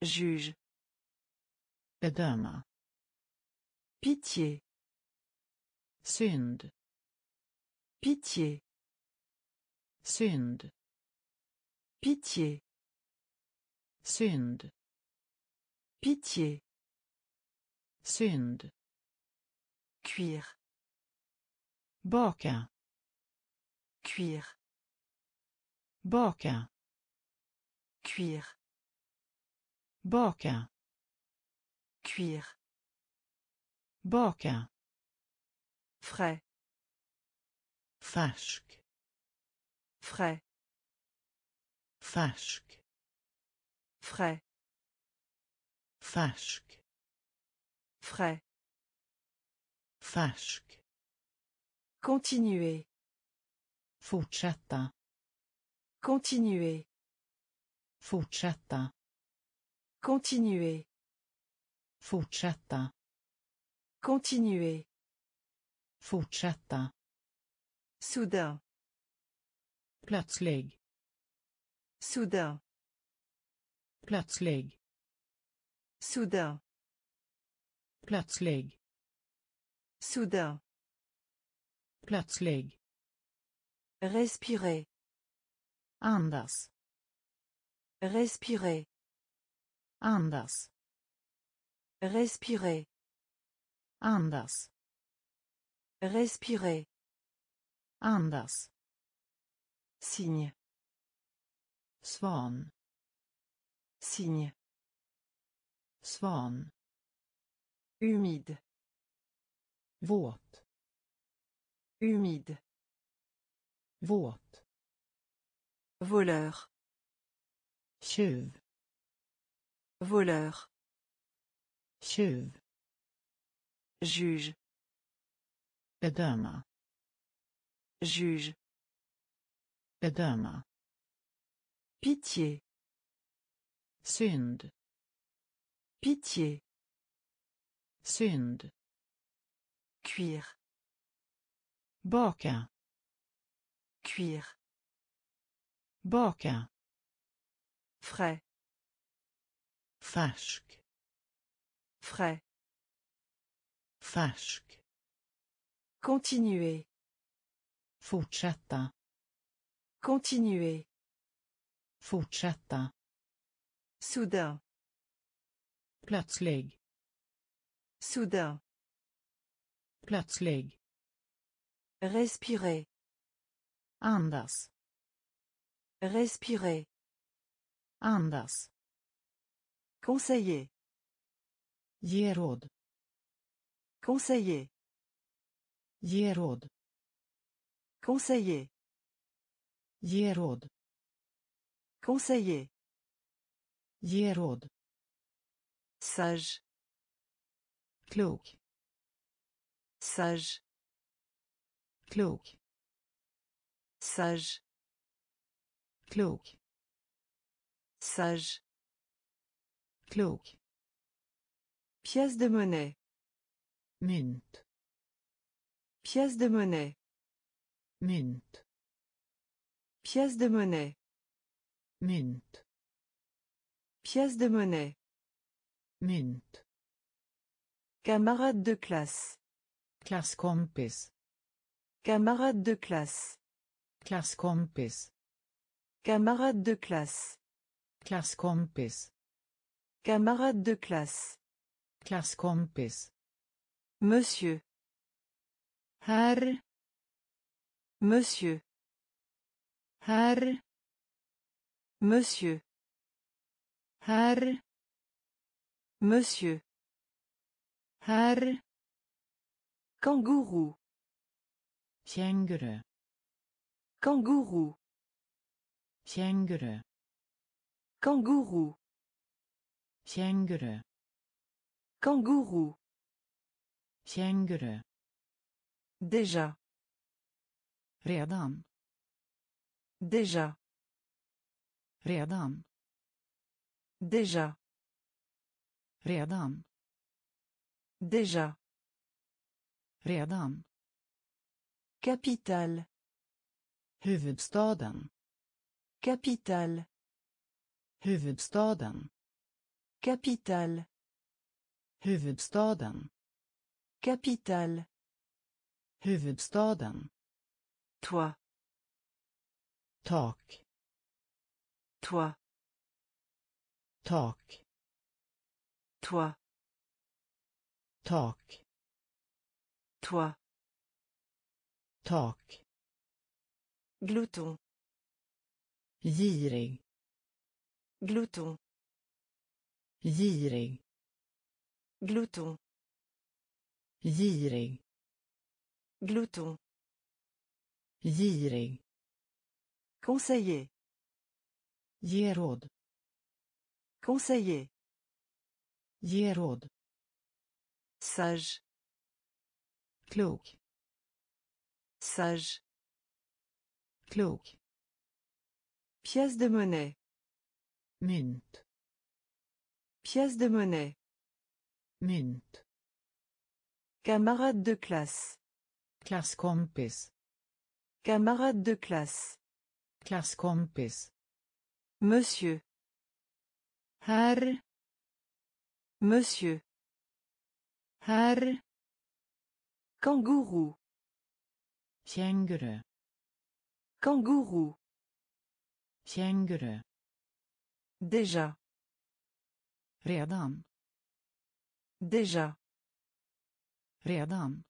Juge bedöma Pitié. synd Pitié. synd Pitié. synd Pitié. synd Cuire. baka Cuire. baka Cuire. baka Cuire. baka Frais. färsk Frais. färsk Frais. färsk Frais. färsk Continuer. fortsätta Continuer. fortsätta Continuer. Fortsätta Continuer. fortsätta Soudain. plötslig Soudain. plötslig Soudain. plötslig Soudain. plötslig Respirer. andas Respirer. andas Respirer. andas Respirer. andas Signe. svan Signe. svan Humide. våt Humide. våt Voleur. tjuv Voleur. Tjuv Juge. bedöma Juge. bedöma Pitié. synd Pitié. synd Cuire. baka Cuire. baka Frais. färsk Frais. färsk Continuer. fortsätta Continuer. fortsätta Soudain. plötslig Soudain. plötslig Respirer. andas Respirer. andas Conseiller. Råd Conseiller. råd Conseiller. råd Conseiller. råd Sage. klok Sage. klok Sage. klok Sage. klok Pièce de monnaie. mynt Pièce de monnaie. mynt Pièce de monnaie. mynt Pièce de monnaie. mynt Camarade de classe. klasskompis Camarade de classe. klasskompis Camarade de classe. klasskompis Camarade de classe. Klasskompis Monsieur. herr Monsieur. herr Monsieur. herr Monsieur. herr Kangourou. känguru Kangourou. känguru Kangourou. känguru Kangourou. känguru Déjà. redan Déjà. redan Déjà. redan Déjà. redan Capitale. huvudstaden Capitale. huvudstaden Capitale. Huvudstaden. Capitale. Huvudstaden. Toi. Tak. Toi. Tak. Toi. Tak. Toi. Tak. Glouton. Girig. Glouton. Girig. Glouton. Girig. Glouton. Girig. Conseiller. Ge råd. Conseiller. Ge råd. Sage. Klok. Sage. Klok. Pièce de monnaie. Mynt. Pièce de monnaie. Mynt. Camarade de classe. Klasskompis. Camarade de classe. Klasskompis. Monsieur. Herr. Monsieur. Herr. Kangourou. Känguru. Kangourou. Känguru. Déjà. Redan. Déjà. Redan.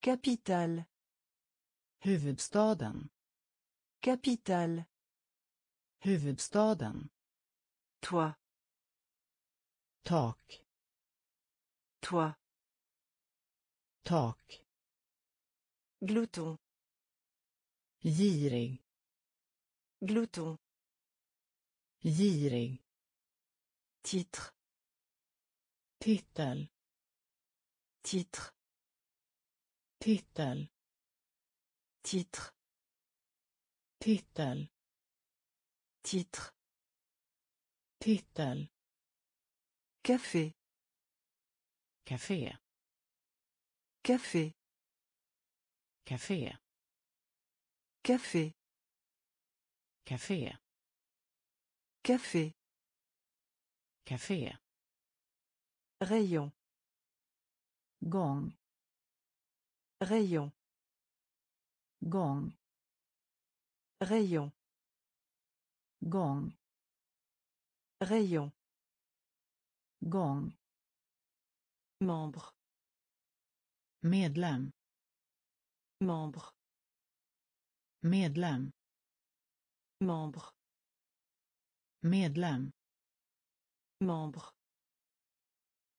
Capitale. Huvudstaden. Capitale. Huvudstaden. Toi. Tak. Toi. Tak. Glouton. Girig. Glouton. Girig. Titre. Titel. Titre. Titel. Titre. Titel. Titre. Titel. Café. Café. Café. Café. Café. Café. Café. Café. Rayon. Gång. Rayon. Gång. Rayon. Gång. Rayon. Gång. Membre. Medlem. Membre. Medlem. Membre. Medlem. Membre.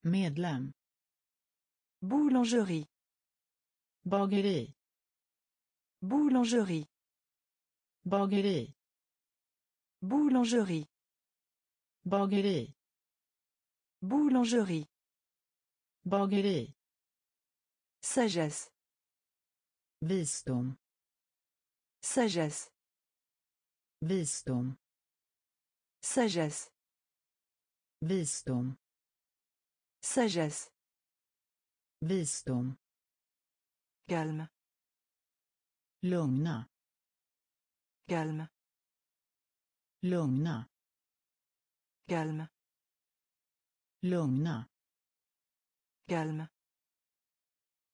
Medlem. Boulangerie. Bageri. Boulangerie. Bageri. Boulangerie. Bageri. Boulangerie. Bageri. Sagesse. Visdom. Sagesse. Visdom. Sagesse. Visdom. Sagesse. Visdom. Calme. Lugna. Calme. Lugna. Calme. Lugna. Calme.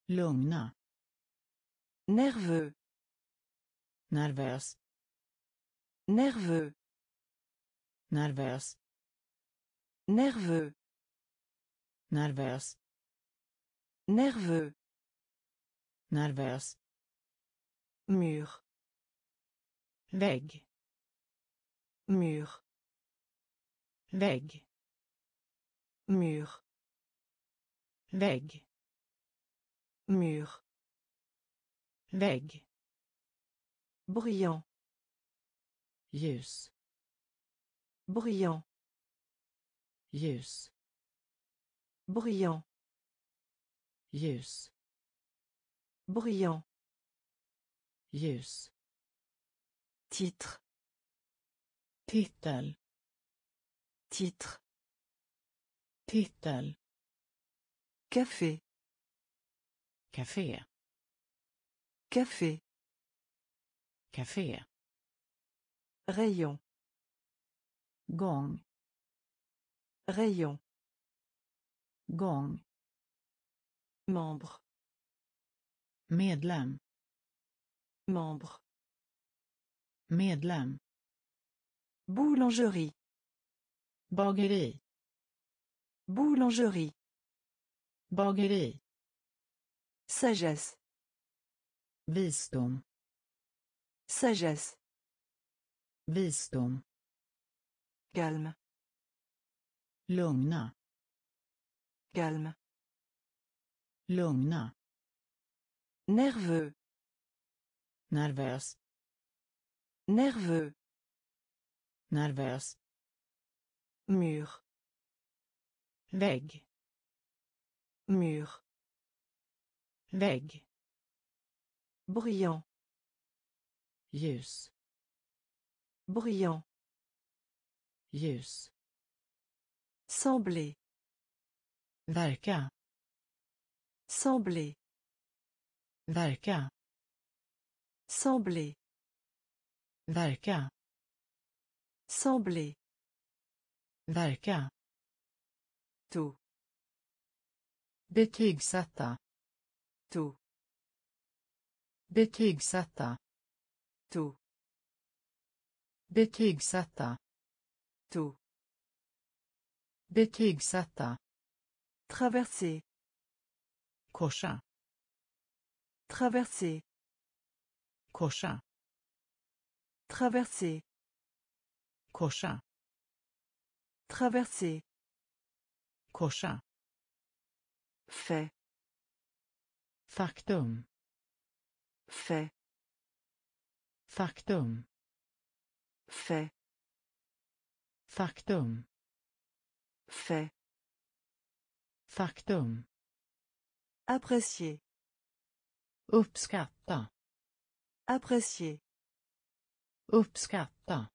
Lugna. Nerveux. Nervös. Nerveux. Nervös. Nerveux. Nervös. Nerveux. Nervös. Mur. Vägg. Mur. Vägg. Mur. Vägg. Mur. Vägg. Bruyant. Ljus. Bruyant. Ljus. Bruyant. Ljus. Bruyant. Ljus. Titre. Titel. Titre. Titel. Café. Café. Café. Café. Rayon. Gång. Rayon. Gång Membre. medlem Membre. medlem Boulangerie. bageri Boulangerie. bageri Sagesse. visdom Sagesse. visdom Calme. lugna Calme. lugna Nerveux. nervös Nerveux. nervös Mur. vägg Mur. vägg Bruyant. ljus Bruyant. ljus Sembler. Verka Sembler. verka Sembler. verka Sembler. verka Tout. betygsätta Tout. betygsätta Tout. betygsätta Tout. betygsätta Traverser. korsa Traverser. korsa Traverser. korsa Traverser. korsa Fait. faktum Fait. faktum Fait. faktum Fait. Faktum Apprécier. uppskatta Apprécier. uppskatta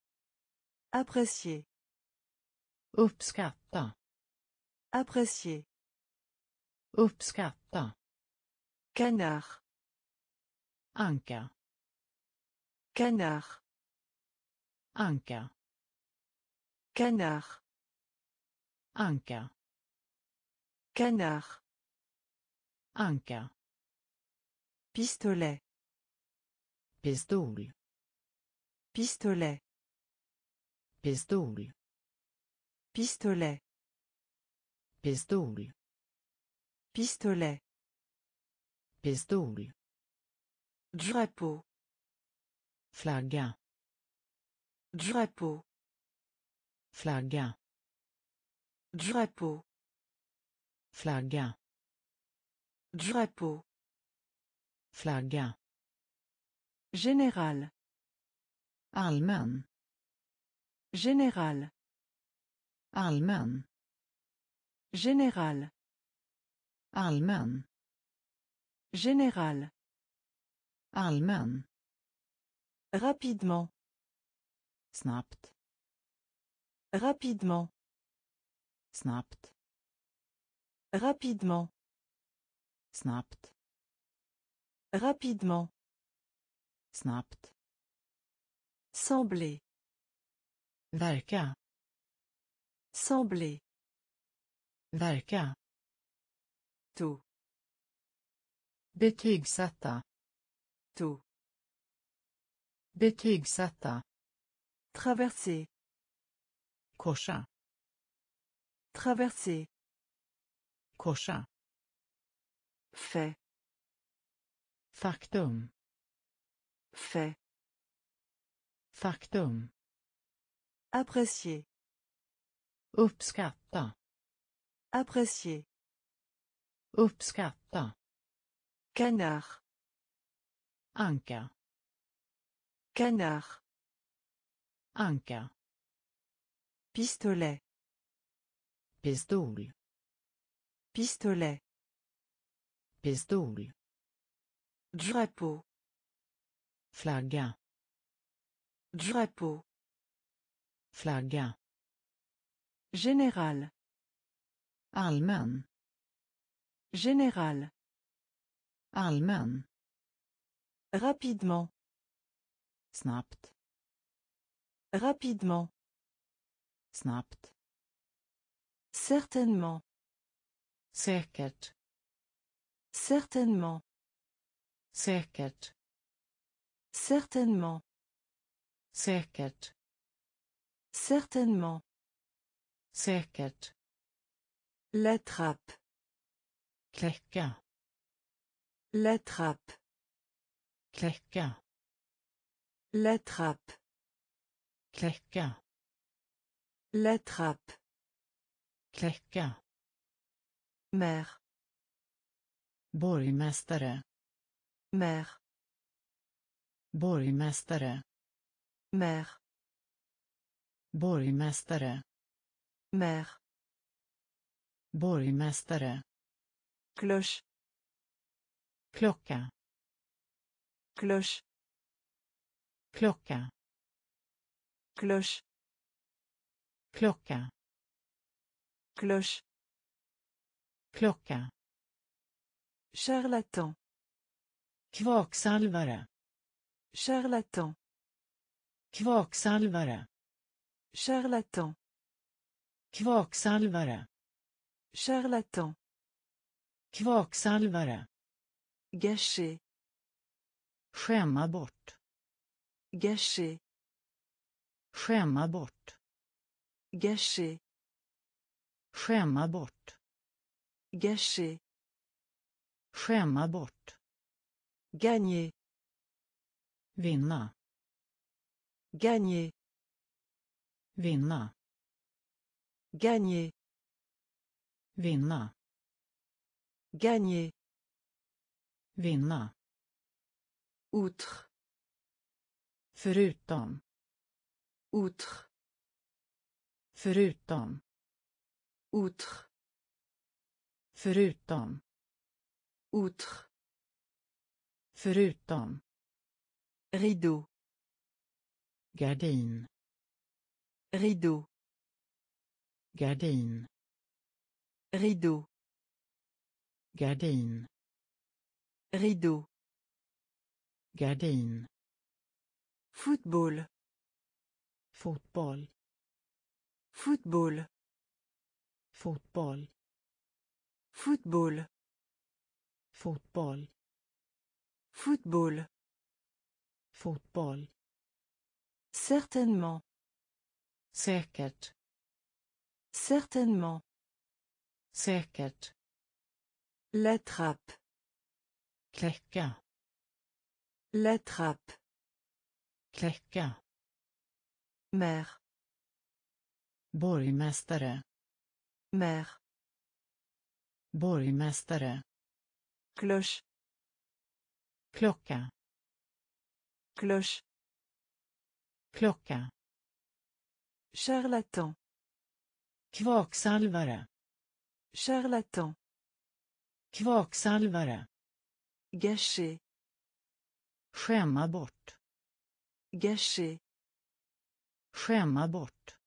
Apprécier. uppskatta Apprécier. uppskatta Canard. anka Canard. anka Canard. anka Canard. anka Pistolet. pistol Pistolet. pistol Pistolet. pistol Pistolet. pistol Drapeau. flagga Drapeau. flagga Drapeau. Flagga Drapeau. flagga Général. allmän Général. allmän Général. allmän Général. allmän Rapidement. snabbt Rapidement. snabbt Rapidement. snabbt Rapidement. snabbt Sembler. verka Sembler. verka Tout. betygsätta Tout. betygsätta Traverser. korsa Traverser. Korsa Fait. faktum Fait. faktum Apprécier. uppskatta Apprécier. uppskatta Canard. anka Canard. anka Pistolet. pistol Pistolet. pistol Drapeau. flagga Drapeau. flagga Général. allmän Général. allmän Rapidement. snabbt Rapidement. snabbt Certainement. Säkert Certainement. säkert Certainement. säkert Certainement. säkert L'attrape. kläcka L'attrape. kläcka L'attrape. kläcka L'attrape. kläcka Mère. borgmästare Mère. borgmästare Mère. borgmästare Mère. borgmästare Cloche. klocka Cloche. klocka Cloche. klocka Cloche. Klocka Charlatan. kvaksalvare Charlatan. kvaksalvare Charlatan. kvaksalvare Charlatan. kvaksalvare Gâcher. skämma bort Gâcher. skämma bort Gâcher. skämma bort Gâcher. skämma bort Gagner. vinna Gagner. vinna Gagner. vinna Gagner. vinna Outre. förutom Outre. förutom Outre. Förutom Outre. förutom Rideau. gardin Rideau. gardin Rideau. gardin Rideau. gardin Football. fotboll Football. fotboll Football. fotboll Football. fotboll Certainement. säkert Certainement. säkert L'attrape. kläcka L'attrape. kläcka Mère. borgmästare Mère. Borgmästare Cloche. klocka Cloche. klocka Charlatan. kvaksalvare Charlatan. kvaksalvare Gâcher. skämma bort Gâcher. skämma bort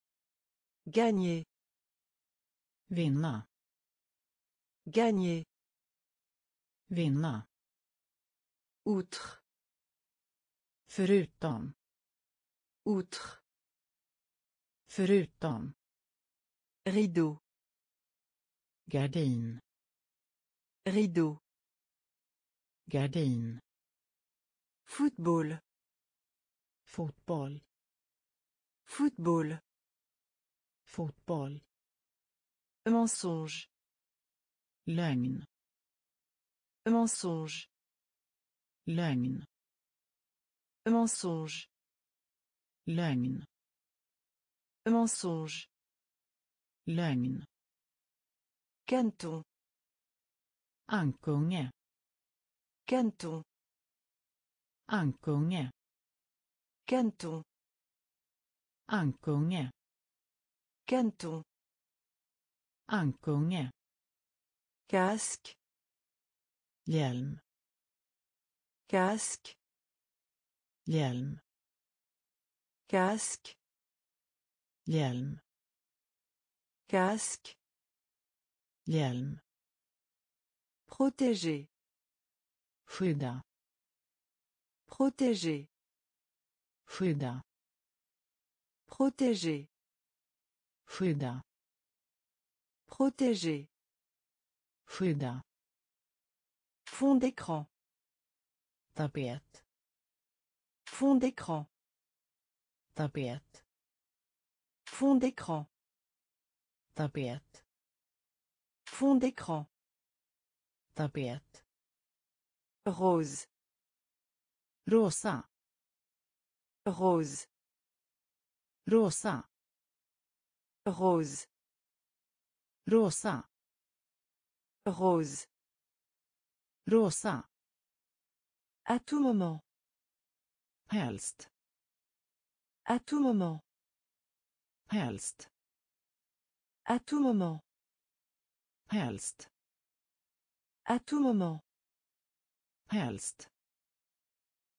Gagner. vinna Gagner. vinna Outre. förutom Outre. förutom Rideau. gardin Rideau. gardin Football. fotboll Football. fotboll Mensonge. Lögn Mensonge. lögn Mensonge. lögn Mensonge. lögn Canton. ankunge Canton. ankunge Canton. ankunge Canton. ankunge Casque. hjälm Casque. hjälm Casque. hjälm Casque. hjälm Protéger. skydda Protéger. skydda Protéger. skydda Protéger. Skydda Fond d'écran. tapet Fond d'écran. tapet Fond d'écran. tapet Fond d'écran. tapet Rose. rosa Rose. rosa Rose. rosa Rose. rosa À tout moment. helst À tout moment. helst À tout moment. helst À tout moment. helst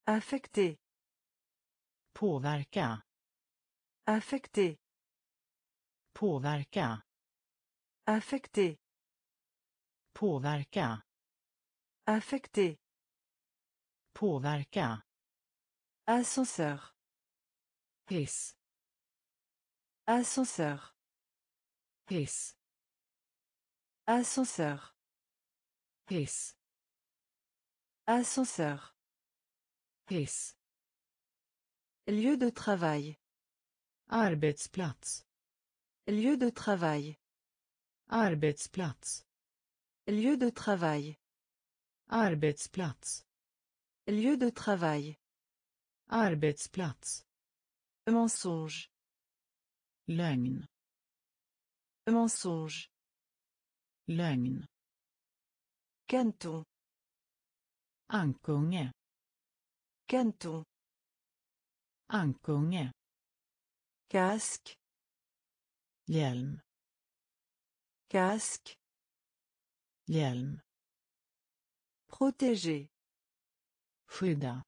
Affecté. påverka Affecté. påverka Affecté. Påverka Affecté. påverka Ascenseur. hiss Ascenseur. hiss Ascenseur. hiss Ascenseur. hiss Lieu de travail. arbetsplats Lieu de travail. arbetsplats Lieu de travail. arbetsplats Lieu de travail. arbetsplats Mensonge. lögn Mensonge. lögn Canton. ankunge Canton. ankunge Casque. hjälm Casque. Protéger. skydda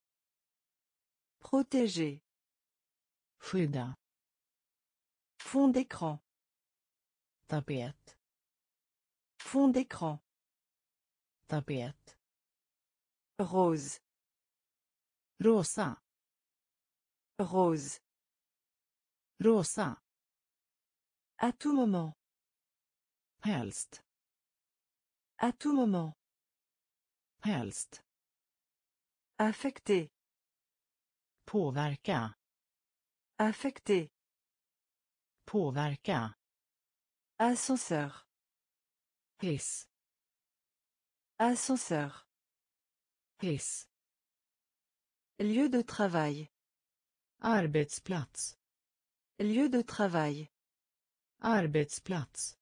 Protéger. skydda Fond d'écran. tapet Fond d'écran. tapet Rose. rosa Rose. rosa À tout moment. helst À tout moment. helst Affecté. påverka Affecté. påverka Ascenseur. hiss Ascenseur. hiss Lieu de travail. arbetsplats Lieu de travail. arbetsplats